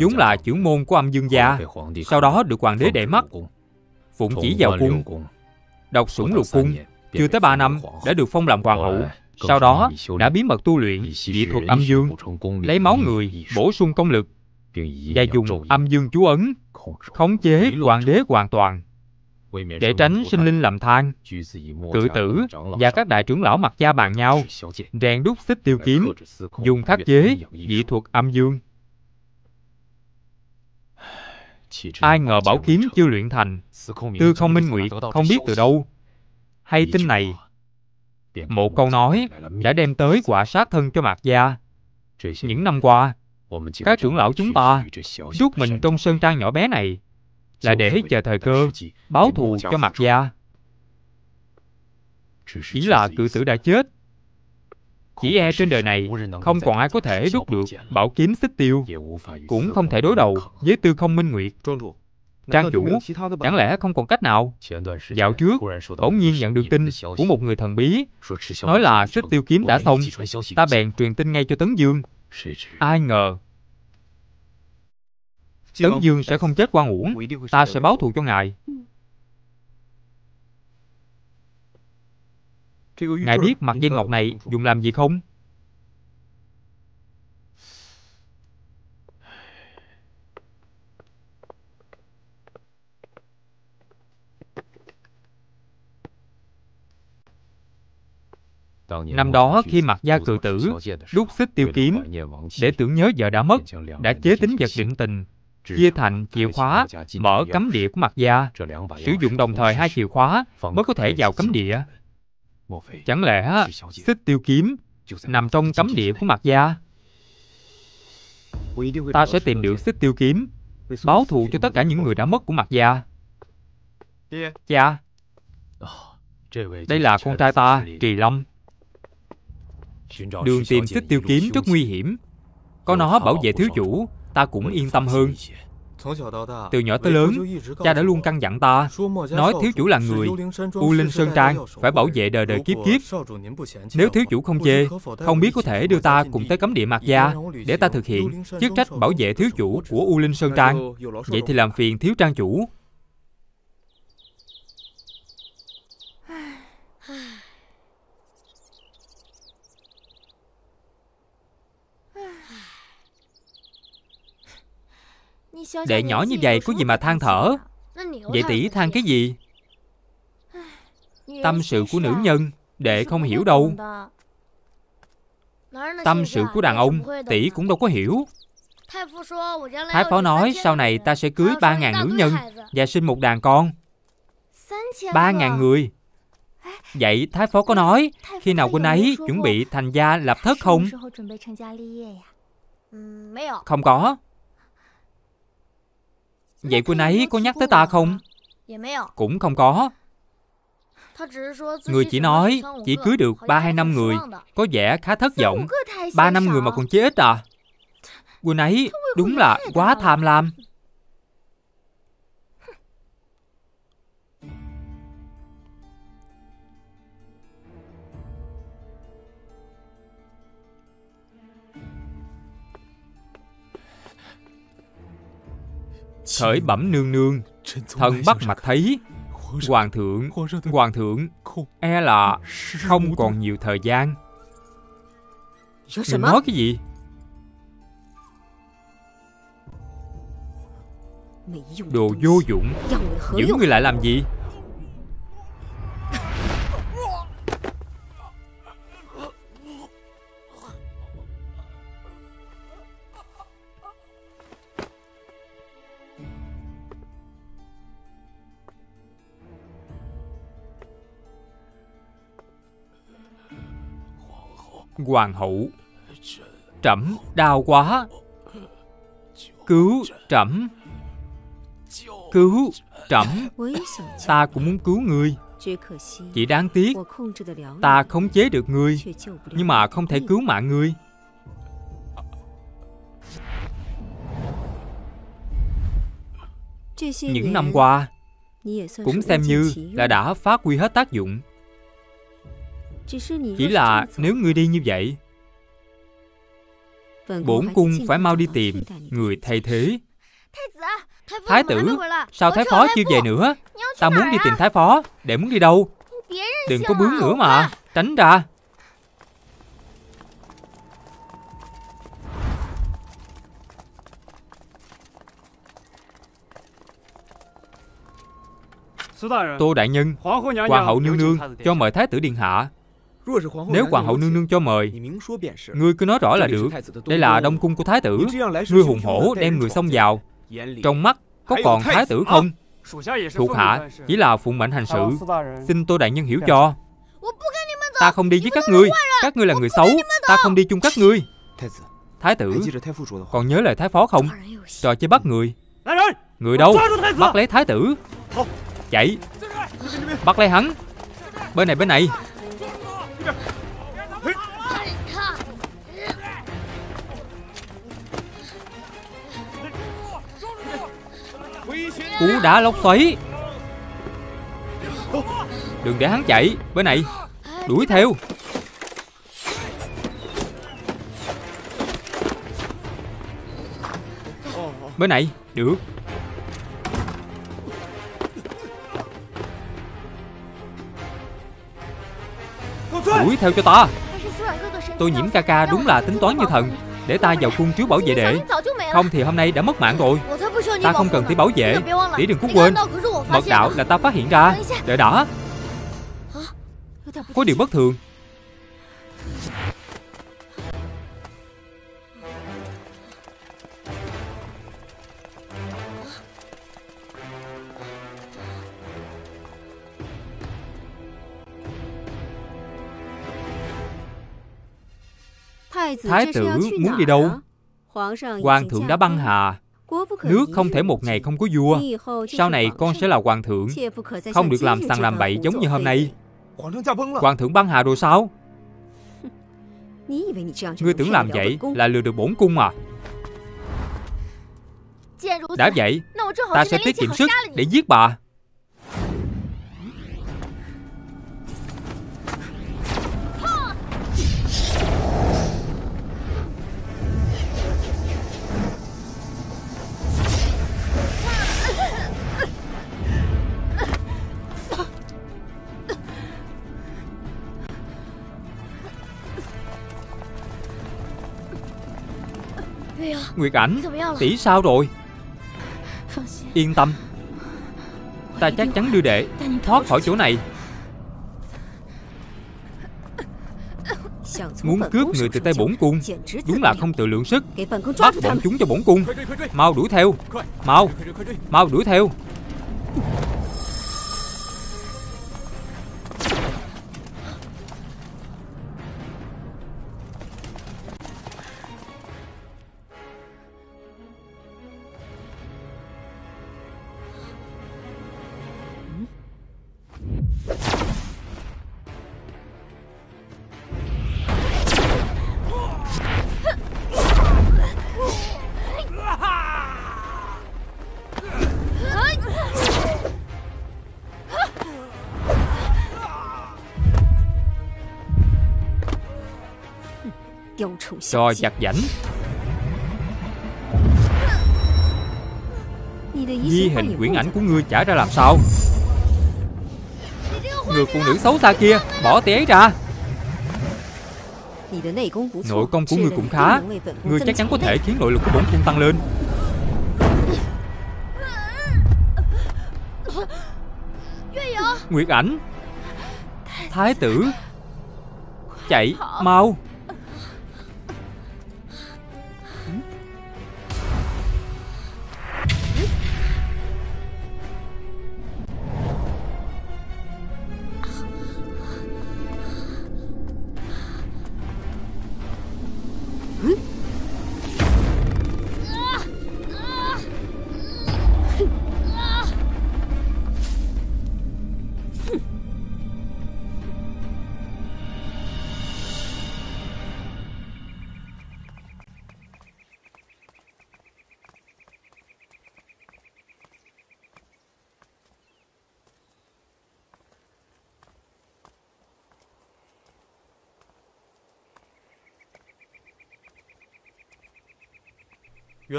[SPEAKER 1] vốn là trưởng môn của âm dương gia Sau đó được hoàng đế đệ mắt Phụng chỉ vào cung Đọc sủng lục cung Chưa tới ba năm đã được phong làm hoàng hậu sau đó đã bí mật tu luyện dị thuật âm dương, lấy máu người bổ sung công lực và dùng âm dương chú ấn khống chế hoàng đế hoàn toàn để tránh sinh linh lầm than. Cự tử và các đại trưởng lão mặt gia bàn nhau rèn đúc xích tiêu kiếm dùng khắc chế dị thuật âm dương. Ai ngờ bảo kiếm chưa luyện thành tư không minh nguyệt không biết từ đâu. Hay tin này một câu nói đã đem tới quả sát thân cho Mạc Gia. Những năm qua, các trưởng lão chúng ta suốt mình trong sơn trang nhỏ bé này là để chờ thời cơ báo thù cho Mạc Gia. Chỉ là cự tử đã chết. Chỉ e trên đời này không còn ai có thể rút được bảo kiếm xích tiêu Cũng không thể đối đầu với tư không minh nguyệt Trang chủ, chẳng lẽ không còn cách nào? Dạo trước, bỗng nhiên nhận được tin của một người thần bí, nói là xích tiêu kiếm đã thông, ta bèn truyền tin ngay cho Tấn Dương. Ai ngờ, Tấn Dương sẽ không chết quan uổng, ta sẽ báo thù cho ngài. Ngài biết mặt dây ngọc này dùng làm gì không? Năm đó khi mặt gia cự tử đúc xích tiêu kiếm để tưởng nhớ vợ đã mất, đã chế tính vật định tình, chia thành chìa khóa mở cấm địa của mặt gia, sử dụng đồng thời hai chìa khóa mới có thể vào cấm địa. Chẳng lẽ xích tiêu kiếm nằm trong cấm địa của mặt gia? Ta sẽ tìm được xích tiêu kiếm, báo thù cho tất cả những người đã mất của mặt gia. Cha, đây là con trai ta, Trì Lâm. Đường tìm xích tiêu kiếm rất nguy hiểm. Có nó bảo vệ thiếu chủ Ta cũng yên tâm hơn. Từ nhỏ tới lớn Cha đã luôn căn dặn ta. Nói thiếu chủ là người U Linh Sơn Trang Phải bảo vệ đời đời kiếp kiếp. Nếu thiếu chủ không chê Không biết có thể đưa ta cùng tới cấm địa mạc gia Để ta thực hiện chức trách bảo vệ thiếu chủ của U Linh Sơn Trang. Vậy thì làm phiền thiếu trang chủ Đệ nhỏ như vậy có gì mà than thở? Vậy tỷ than cái gì? Tâm sự của nữ nhân, Đệ không hiểu đâu. Tâm sự của đàn ông, Tỷ cũng đâu có hiểu. Thái phó nói, sau này ta sẽ cưới ba ngàn nữ nhân Và sinh một đàn con. Ba ngàn người. Vậy Thái phó có nói, Khi nào quân ấy, chuẩn bị thành gia lập thất không? Không có. Vậy cô ấy có nhắc tới ta không? Cũng không có. Người chỉ nói chỉ cưới được ba hai năm người, Có vẻ khá thất vọng. Ba năm người mà còn chế ít à? Cô ấy đúng là quá tham lam. Khởi bẩm nương nương. Thần bắt mặt thấy. Hoàng thượng Hoàng thượng E là không còn nhiều thời gian. Người nói cái gì. Đồ vô dụng. Giữ người lại làm gì? Hoàng hậu. Trẫm đau quá. Cứu trẫm. Cứu trẫm. Ta cũng muốn cứu ngươi Chỉ đáng tiếc, Ta khống chế được ngươi Nhưng mà không thể cứu mạng ngươi Những năm qua, Cũng xem như là đã phát huy hết tác dụng chỉ là nếu ngươi đi như vậy Bổn cung phải mau đi tìm Người thay thế. Thái tử Sao thái phó chưa về nữa? Ta muốn đi tìm thái phó Để muốn đi đâu? Đừng có bướng nữa mà Tránh ra. Tô Đại Nhân Hoàng hậu nương nương cho mời Thái tử Điện Hạ nếu hoàng hậu nương nương cho mời Ngươi cứ nói rõ là được Đây là đông cung của thái tử。Ngươi hùng hổ đem người xông vào Trong mắt có còn thái tử không？Thuộc hạ chỉ là phụng mệnh hành sự。Xin tô đại nhân hiểu cho Ta không đi với các ngươi Các ngươi là người xấu Ta không đi chung các ngươi。Thái tử Còn nhớ lời thái phó không？Trò chơi bắt người。Người đâu？Bắt lấy thái tử。Chạy。Bắt lấy hắn。Bên này bên này Cú đá lốc xoáy. Đừng để hắn chạy Bên này. Đuổi theo. Bên này, Được. Đuổi theo cho ta. Tôi nhiễm ca ca đúng là tính toán như thần. Để ta vào cung trước bảo vệ đệ. Không thì hôm nay đã mất mạng rồi. Ta không cần tỷ bảo vệ. Tỷ đừng có quên. Mật đạo là ta phát hiện ra. Đợi đã. Có điều bất thường. Thái tử muốn đi đâu？Hoàng thượng đã băng hà。Nước không thể một ngày không có vua Sau này con sẽ là hoàng thượng。Không được làm sằng làm bậy giống như hôm nay Hoàng thượng băng hà rồi sao *laughs* Ngươi tưởng làm vậy là lừa được bổn cung à？Đã vậy Ta sẽ tiết kiệm sức để giết bà Nguyệt ảnh Tỷ sao rồi Yên tâm Ta chắc chắn đưa đệ Thoát khỏi chỗ này Muốn cướp người từ tay bổn cung Đúng là không tự lượng sức Bắt bọn chúng cho bổn cung Mau đuổi theo Mau Mau đuổi theo so chặt giảnh Di hình quyển ảnh của ngươi trả ra làm sao? Người phụ nữ xấu xa kia, Bỏ té ra. Nội công của ngươi cũng khá. Ngươi chắc chắn có thể khiến nội lực của bổn cung tăng lên. Nguyệt ảnh, Thái tử, Chạy mau.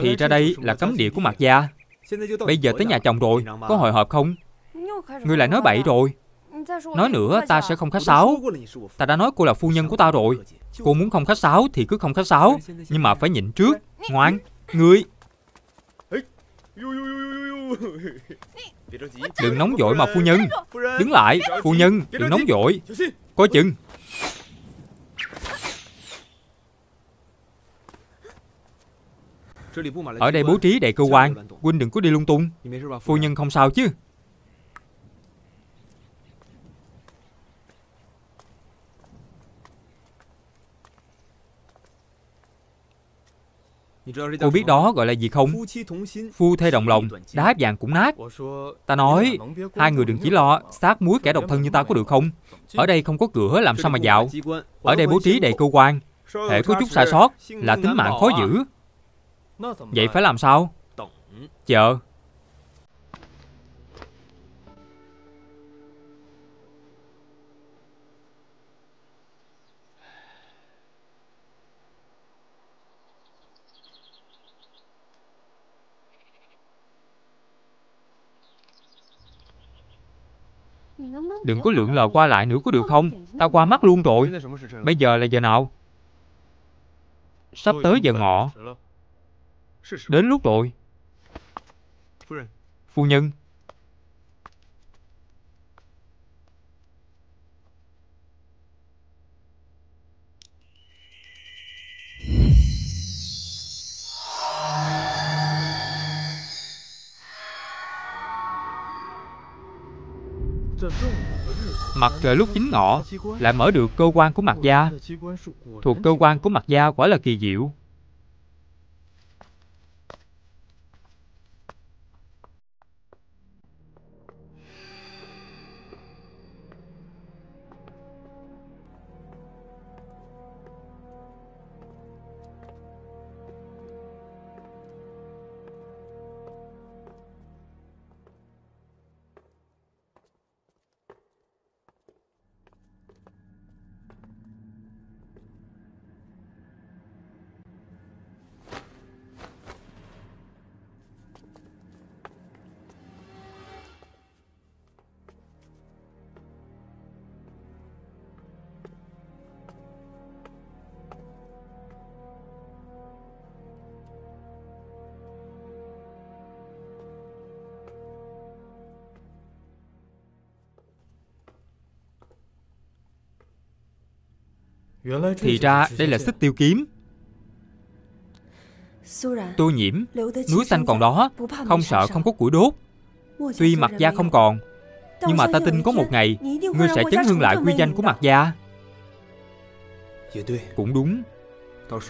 [SPEAKER 1] Thì ra đây là cấm địa của mặt gia. Bây giờ tới nhà chồng rồi Có hồi hộp không? Ngươi lại nói bậy rồi. Nói nữa ta sẽ không khách sáo. Ta đã nói cô là phu nhân của ta rồi. Cô muốn không khách sáo thì cứ không khách sáo. Nhưng mà phải nhịn trước. Ngoan Ngươi. Đừng nóng vội mà phu nhân. Đứng lại Phu nhân. Đừng nóng vội Coi chừng Ở đây bố trí đầy cơ quan Huynh đừng có đi lung tung Phu nhân không sao chứ Cô biết đó gọi là gì không? Phu thê đồng lòng, đá vàng cũng nát. Ta nói, hai người đừng chỉ lo sát muối kẻ độc thân như ta có được không? Ở đây không có cửa làm sao mà dạo. Ở đây bố trí đầy cơ quan. Hệ có chút sai sót là tính mạng khó giữ. Vậy phải làm sao? Chờ. Đừng có lượn lờ qua lại nữa có được không? Tao qua mắt luôn rồi. Bây giờ là giờ nào? Sắp tới giờ ngọ. Đến lúc rồi Phu nhân Mặt trời lúc chính ngọ lại mở được cơ quan của mặt da. Thuộc cơ quan của mặt da quả là kỳ diệu. Thì ra đây là xích tiêu kiếm. Tô nhiễm, Núi xanh còn đó, Không sợ không có củi đốt. Tuy mặt gia không còn, Nhưng mà ta tin có một ngày Ngươi sẽ chấn hương lại quy danh của mặt gia Cũng đúng.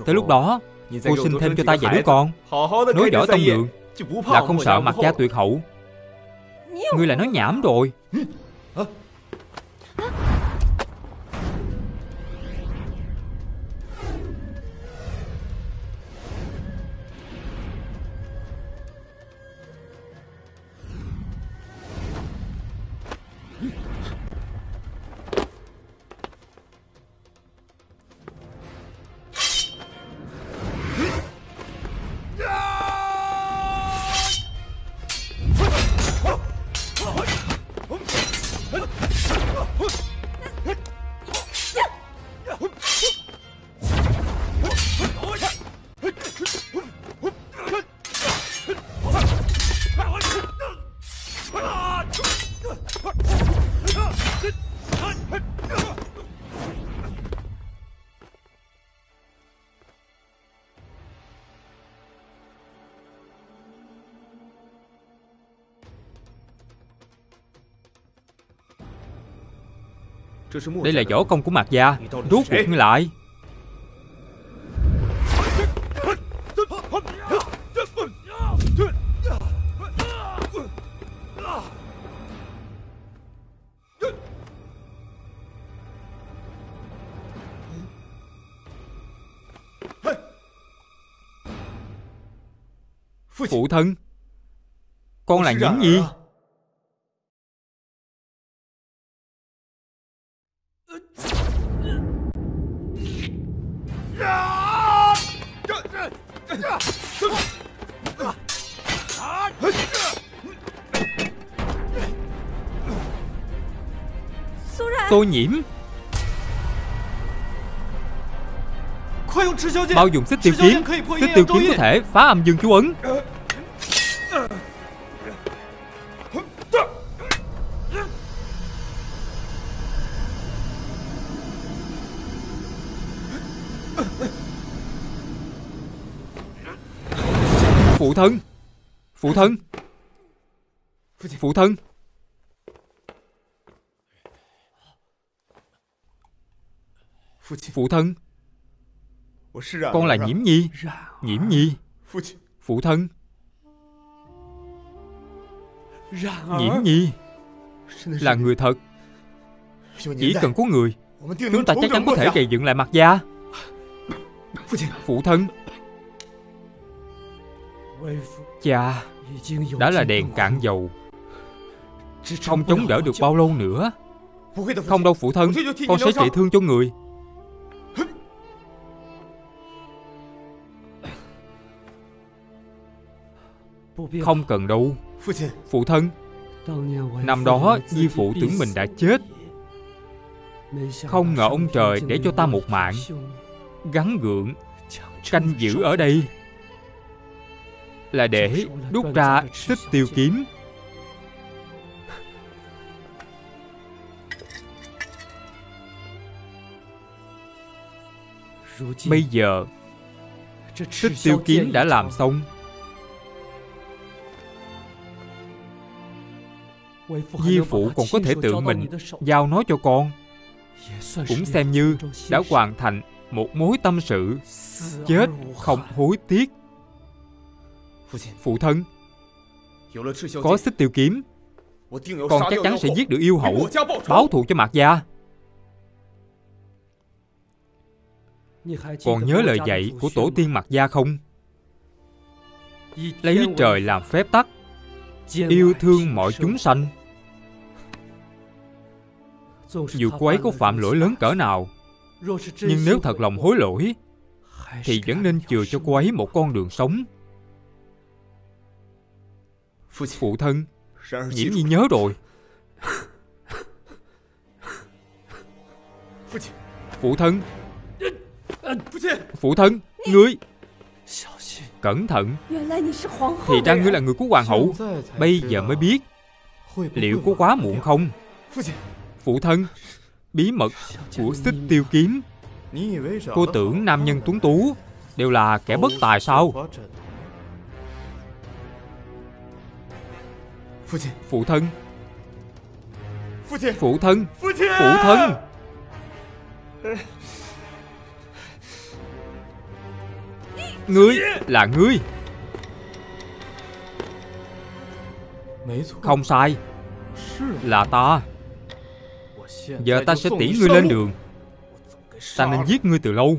[SPEAKER 1] Tới lúc đó, Cô sinh thêm cho ta vài đứa con. Nói giỏi tông đường Là không sợ mặt gia tuyệt hậu. Ngươi là nói nhảm rồi. Đây là võ công của Mạc Gia Rút cuộc ngươi lại Phụ thân, Con là những gì? Tô nhiễm. Bao dùng xích tiêu kiếm Xích tiêu kiếm có thể phá âm dương chú ấn. Phụ thân. Phụ thân. Phụ thân. Phụ thân. Con là Nhiễm Nhi. Nhiễm Nhi. Phụ thân. Nhiễm Nhi Là người thật. Chỉ cần có người Chúng ta chắc chắn có thể gây dựng lại mặt da. Phụ thân. Cha Đã là đèn cạn dầu. Không chống đỡ được bao lâu nữa? Không đâu phụ thân. Con sẽ trị thương cho người Không cần đâu. Phụ thân. Năm đó Di Phụ tưởng mình đã chết. Không ngờ ông trời để cho ta một mạng. Gắn gượng. Canh giữ ở đây. Là để đúc ra xích tiêu kiếm. Bây giờ Xích tiêu kiếm đã làm xong Di phụ còn có thể tự mình Giao nó cho con. Cũng xem như đã hoàn thành Một mối tâm sự Chết không hối tiếc. Phụ thân, Có xích tiêu kiếm Con chắc chắn sẽ giết được yêu hậu, Báo thù cho Mạc Gia. Còn nhớ lời dạy của tổ tiên Mạc Gia không? Lấy trời làm phép tắc. Yêu thương mọi chúng sanh. Dù cô ấy có phạm lỗi lớn cỡ nào Nhưng nếu thật lòng hối lỗi Thì vẫn nên chừa cho cô ấy một con đường sống. Phụ thân Nhiễm nhi nhớ rồi. Phụ thân Phụ thân Ngươi Cẩn thận. Thì ra ngươi là người của hoàng hậu Bây giờ mới biết Liệu có quá muộn không? Phụ thân Bí mật của xích tiêu kiếm Cô tưởng nam nhân tuấn tú Đều là kẻ bất tài sao? Phụ thân Phụ thân Phụ thân Ngươi là ngươi. Không sai. Là ta. Giờ ta sẽ tiễn ngươi lên đường. Ta nên giết ngươi từ lâu.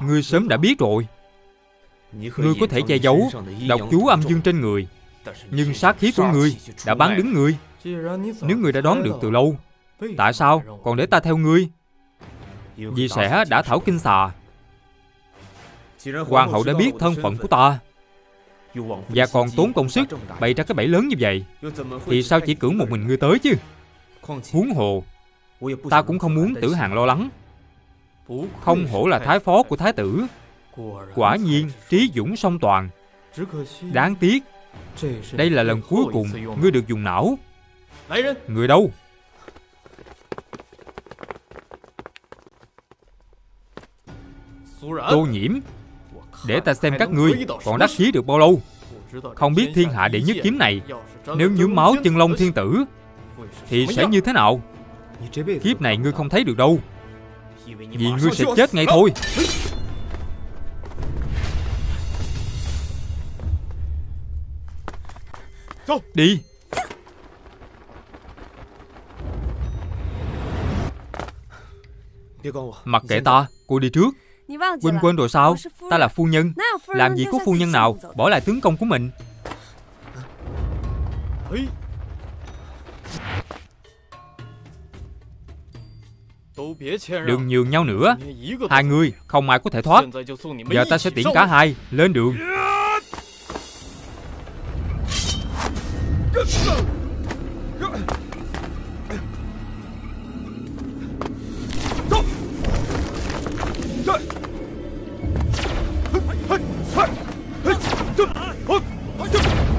[SPEAKER 1] Ngươi sớm đã biết rồi. Ngươi có thể che giấu Độc chú âm dương trên người, Nhưng sát khí của ngươi Đã bán đứng ngươi. Nếu ngươi đã đoán được từ lâu, Tại sao còn để ta theo ngươi? Vì sẽ đã thảo kinh xà. Hoàng hậu đã biết thân phận của ta. Và còn tốn công sức Bày ra cái bẫy lớn như vậy. Thì sao chỉ cưỡng một mình ngươi tới chứ? Huống hồ, Ta cũng không muốn tử hàng lo lắng. Không hổ là thái phó của thái tử. Quả nhiên, trí dũng song toàn. Đáng tiếc, Đây là lần cuối cùng Ngươi được dùng não. Người đâu? Tô nhiễm để ta xem các ngươi còn đắc chí được bao lâu? Không biết thiên hạ đệ nhất kiếm này Nếu nhuốm máu chân long thiên tử Thì sẽ như thế nào? Kiếp này ngươi không thấy được đâu. Vì ngươi sẽ chết ngay thôi. Đi. Mặc kệ ta. Cô đi trước Quên quên rồi sao? Ta là phu nhân. Làm gì có phu nhân nào? Bỏ lại tướng công của mình. Đừng nhường nhau nữa. Hai người không ai có thể thoát. Giờ ta sẽ tiễn cả hai Lên đường っ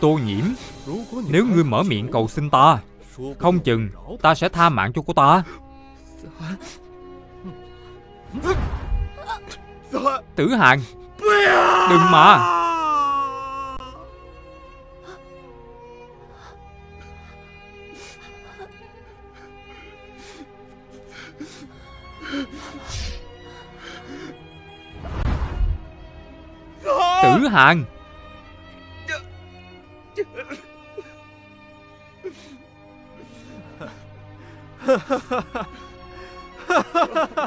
[SPEAKER 1] Tô nhiễm. Nếu ngươi mở miệng cầu xin ta, Không chừng ta sẽ tha mạng cho cô ta. Tử Hàng Đừng mà. Tử Hàng Ha ha ha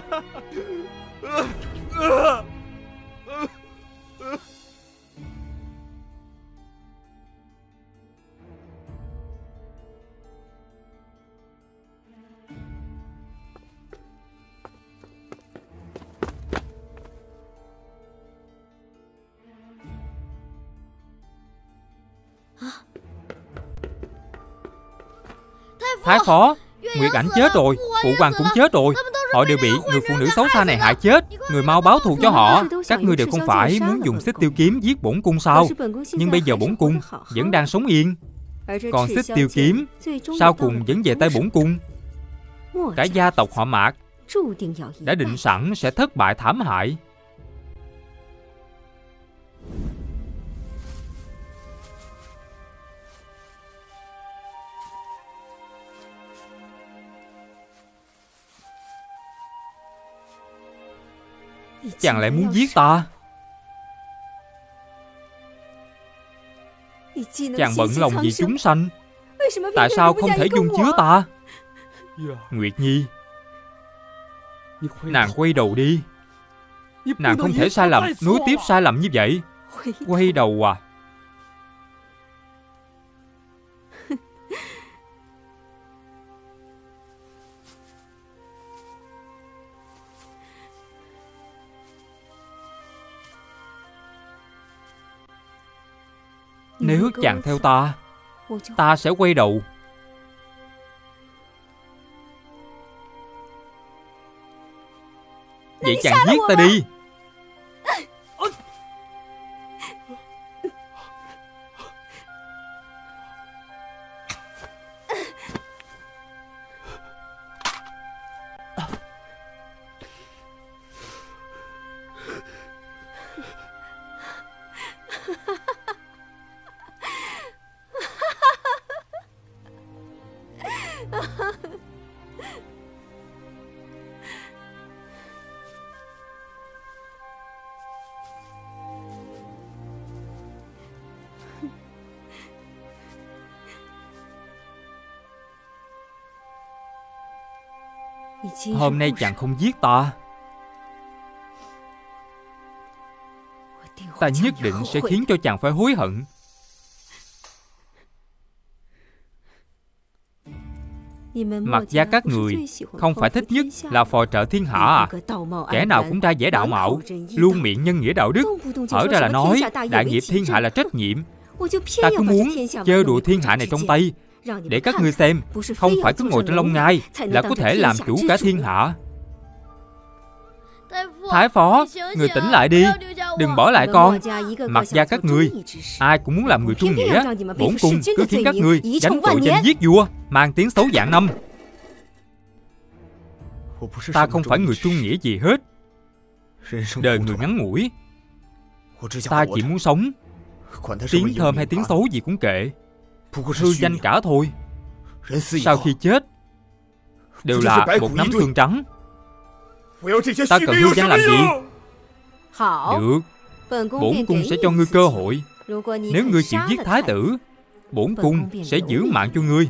[SPEAKER 1] Thái phó Nguyệt ảnh chết rồi, Phụ hoàng cũng chết rồi. Họ đều bị người phụ nữ xấu xa này hại chết. Người mau báo thù cho họ. Các ngươi đều không phải muốn dùng xích tiêu kiếm giết bổn cung sao? Nhưng bây giờ bổn cung vẫn đang sống yên. Còn xích tiêu kiếm Sau cùng vẫn về tay bổn cung? Cả gia tộc họ mạc Đã định sẵn sẽ thất bại thảm hại. Chàng lại muốn giết ta. Chàng bận lòng vì chúng sanh. Tại sao không thể dung chứa ta? Nguyệt Nhi. Nàng quay đầu đi. Nàng không thể sai lầm Nối tiếp sai lầm như vậy. Quay đầu à Nếu chàng theo ta Ta sẽ quay đầu. Vậy chàng giết ta đi Hôm nay chàng không giết ta. Ta nhất định sẽ khiến cho chàng phải hối hận. Mặc gia các người, Không phải thích nhất là phò trợ thiên hạ à? Kẻ nào cũng ra vẻ đạo mạo, Luôn miệng nhân nghĩa đạo đức. Ở ra là nói, Đại nghiệp thiên hạ là trách nhiệm. Ta cứ muốn chơi đùa thiên hạ này trong tay để các ngươi xem Không phải cứ ngồi trên lông ngai Là có thể làm chủ cả thiên hạ. Thái phó Người tỉnh lại đi. Đừng bỏ lại con. Mặc gia các ngươi Ai cũng muốn làm người trung nghĩa. Bổn cung cứ khiến các ngươi Đánh tội danh giết vua Mang tiếng xấu dạng năm. Ta không phải người trung nghĩa gì hết. Đời người ngắn ngủi. Ta chỉ muốn sống. Tiếng thơm hay tiếng xấu gì cũng kệ Hư danh cả thôi. Sau khi chết Đều là một nắm xương trắng. Ta cần hư danh làm gì? Được. Bổn cung sẽ cho ngươi cơ hội. Nếu ngươi chịu giết thái tử Bổn cung sẽ giữ mạng cho ngươi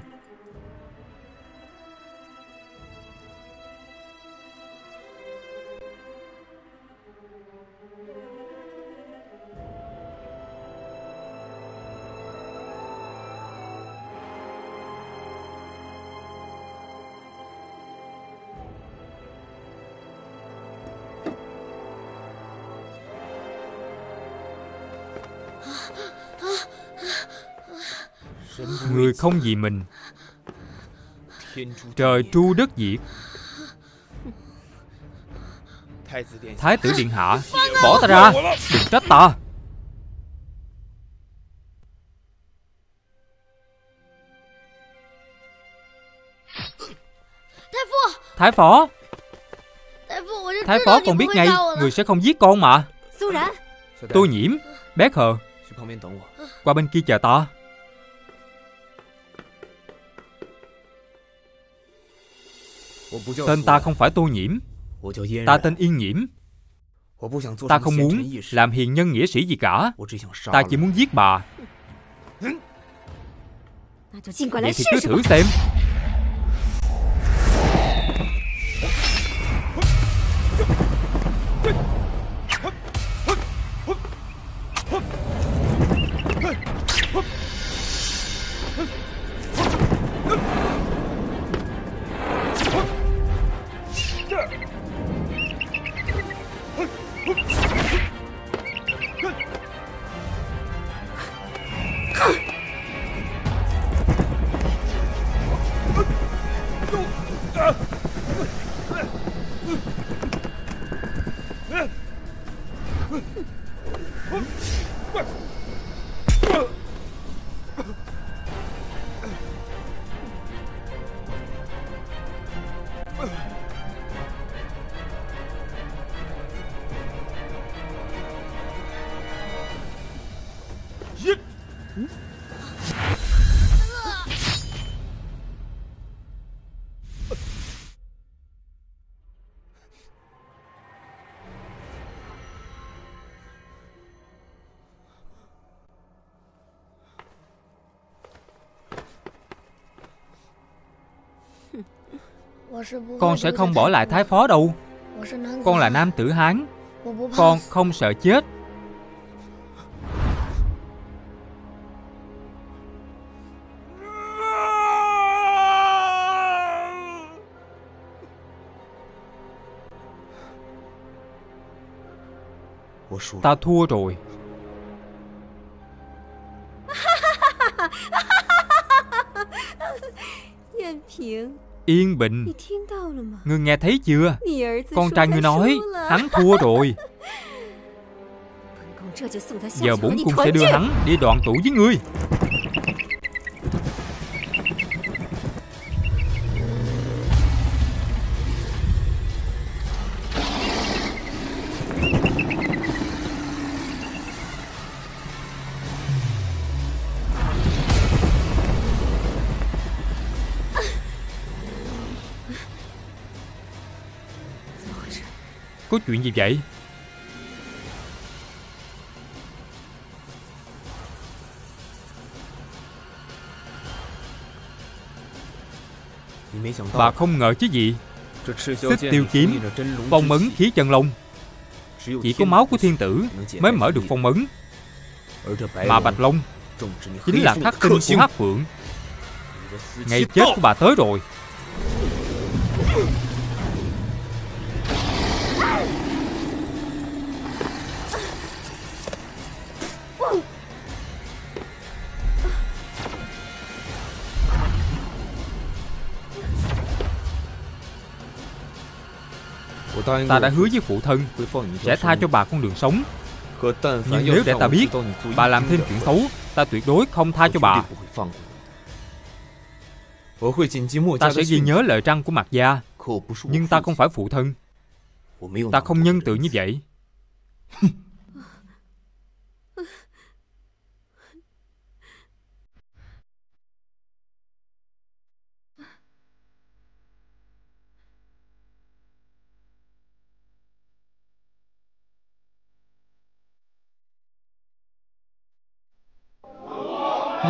[SPEAKER 1] không vì mình. Trời tru đất diệt Thái tử Điện Hạ Bỏ ta ra. Đừng trách ta. Thái phó! Thái phó còn biết ngay Người sẽ không giết con mà. Tô nhiễm Bé khờ. Qua bên kia chờ ta Tên ta không phải Tô nhiễm Ta tên Yên nhiễm。Ta không muốn làm hiền nhân nghĩa sĩ gì cả。Ta chỉ muốn giết bà。Vậy thì cứ thử xem What? Con sẽ không bỏ lại thái phó đâu. Con là nam tử Hán. Con không sợ chết. Ta thua rồi Bình. Ngươi nghe thấy chưa? Con trai ngươi nói Hắn thua rồi. *laughs* Giờ bổn cung sẽ đưa hắn đi đoạn tụ với ngươi Có chuyện gì vậy? Bà không ngờ chứ gì. Xích tiêu kiếm Phong ấn khí chân lông Chỉ có máu của thiên tử Mới mở được phong ấn. Mà bạch long Chính là khắc tinh của hát phượng. Ngày chết của bà tới rồi. Ta đã hứa với phụ thân Sẽ tha cho bà con đường sống. Nhưng nếu để ta biết Bà làm thêm chuyện xấu Ta tuyệt đối không tha cho bà. Ta sẽ ghi nhớ lời răng của mặt gia Nhưng ta không phải phụ thân. Ta không nhân từ như vậy *laughs*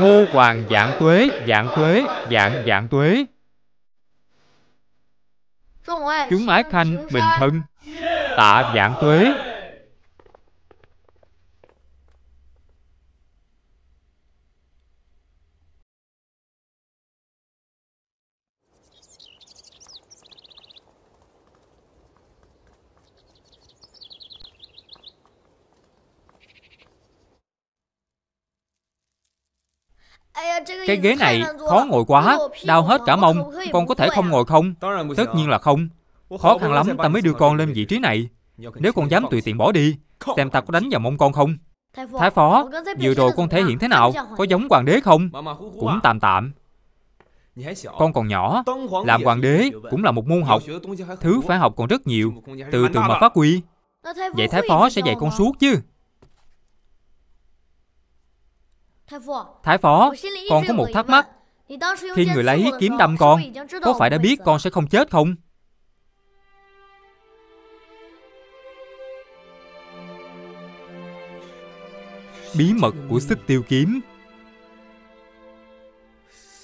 [SPEAKER 1] Ngô hoàng dạng tuế, dạng tuế, dạng dạng tuế. Chúng ái khanh bình thân, tạ dạng tuế. Cái ghế này khó ngồi quá Đau hết cả mông. Con có thể không ngồi không? Tất nhiên là không. Khó khăn lắm ta mới đưa con lên vị trí này. Nếu con dám tùy tiện bỏ đi Xem ta có đánh vào mông con không? Thái phó Vừa rồi con thể hiện thế nào? Có giống hoàng đế không? Cũng tạm tạm. Con còn nhỏ Làm hoàng đế cũng là một môn học. Thứ phải học còn rất nhiều. Từ từ mà phát huy. Vậy thái phó sẽ dạy con suốt chứ Thái phó, con có một thắc mắc. Khi người lấy kiếm đâm con, có phải đã biết con sẽ không chết không? Bí mật của sức tiêu kiếm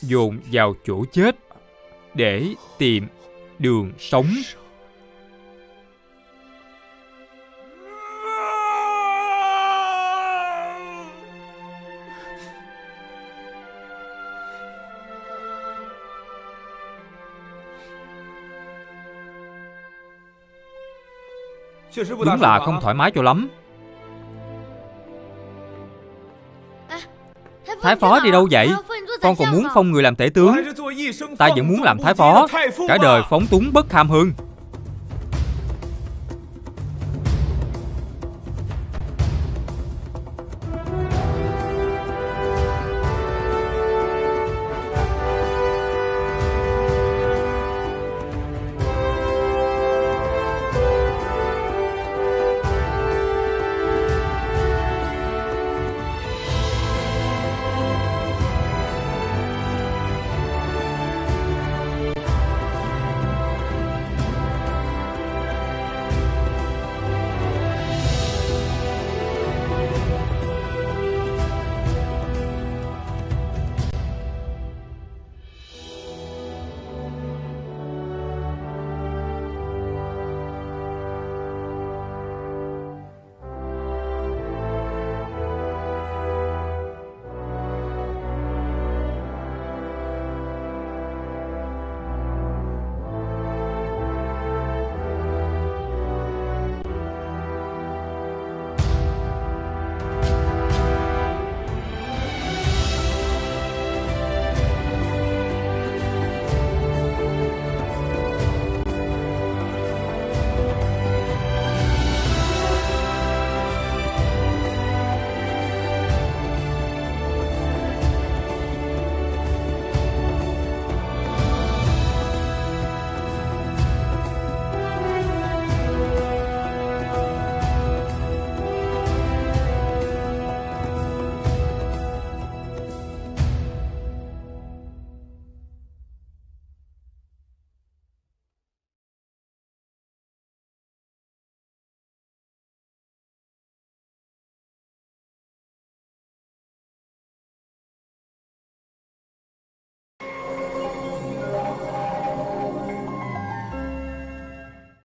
[SPEAKER 1] Dồn vào chỗ chết Để tìm đường sống Đúng là không thoải mái cho lắm. Thái phó đi đâu vậy? Con còn muốn phong người làm tể tướng. Ta vẫn muốn làm thái phó. Cả đời phóng túng bất kham hơn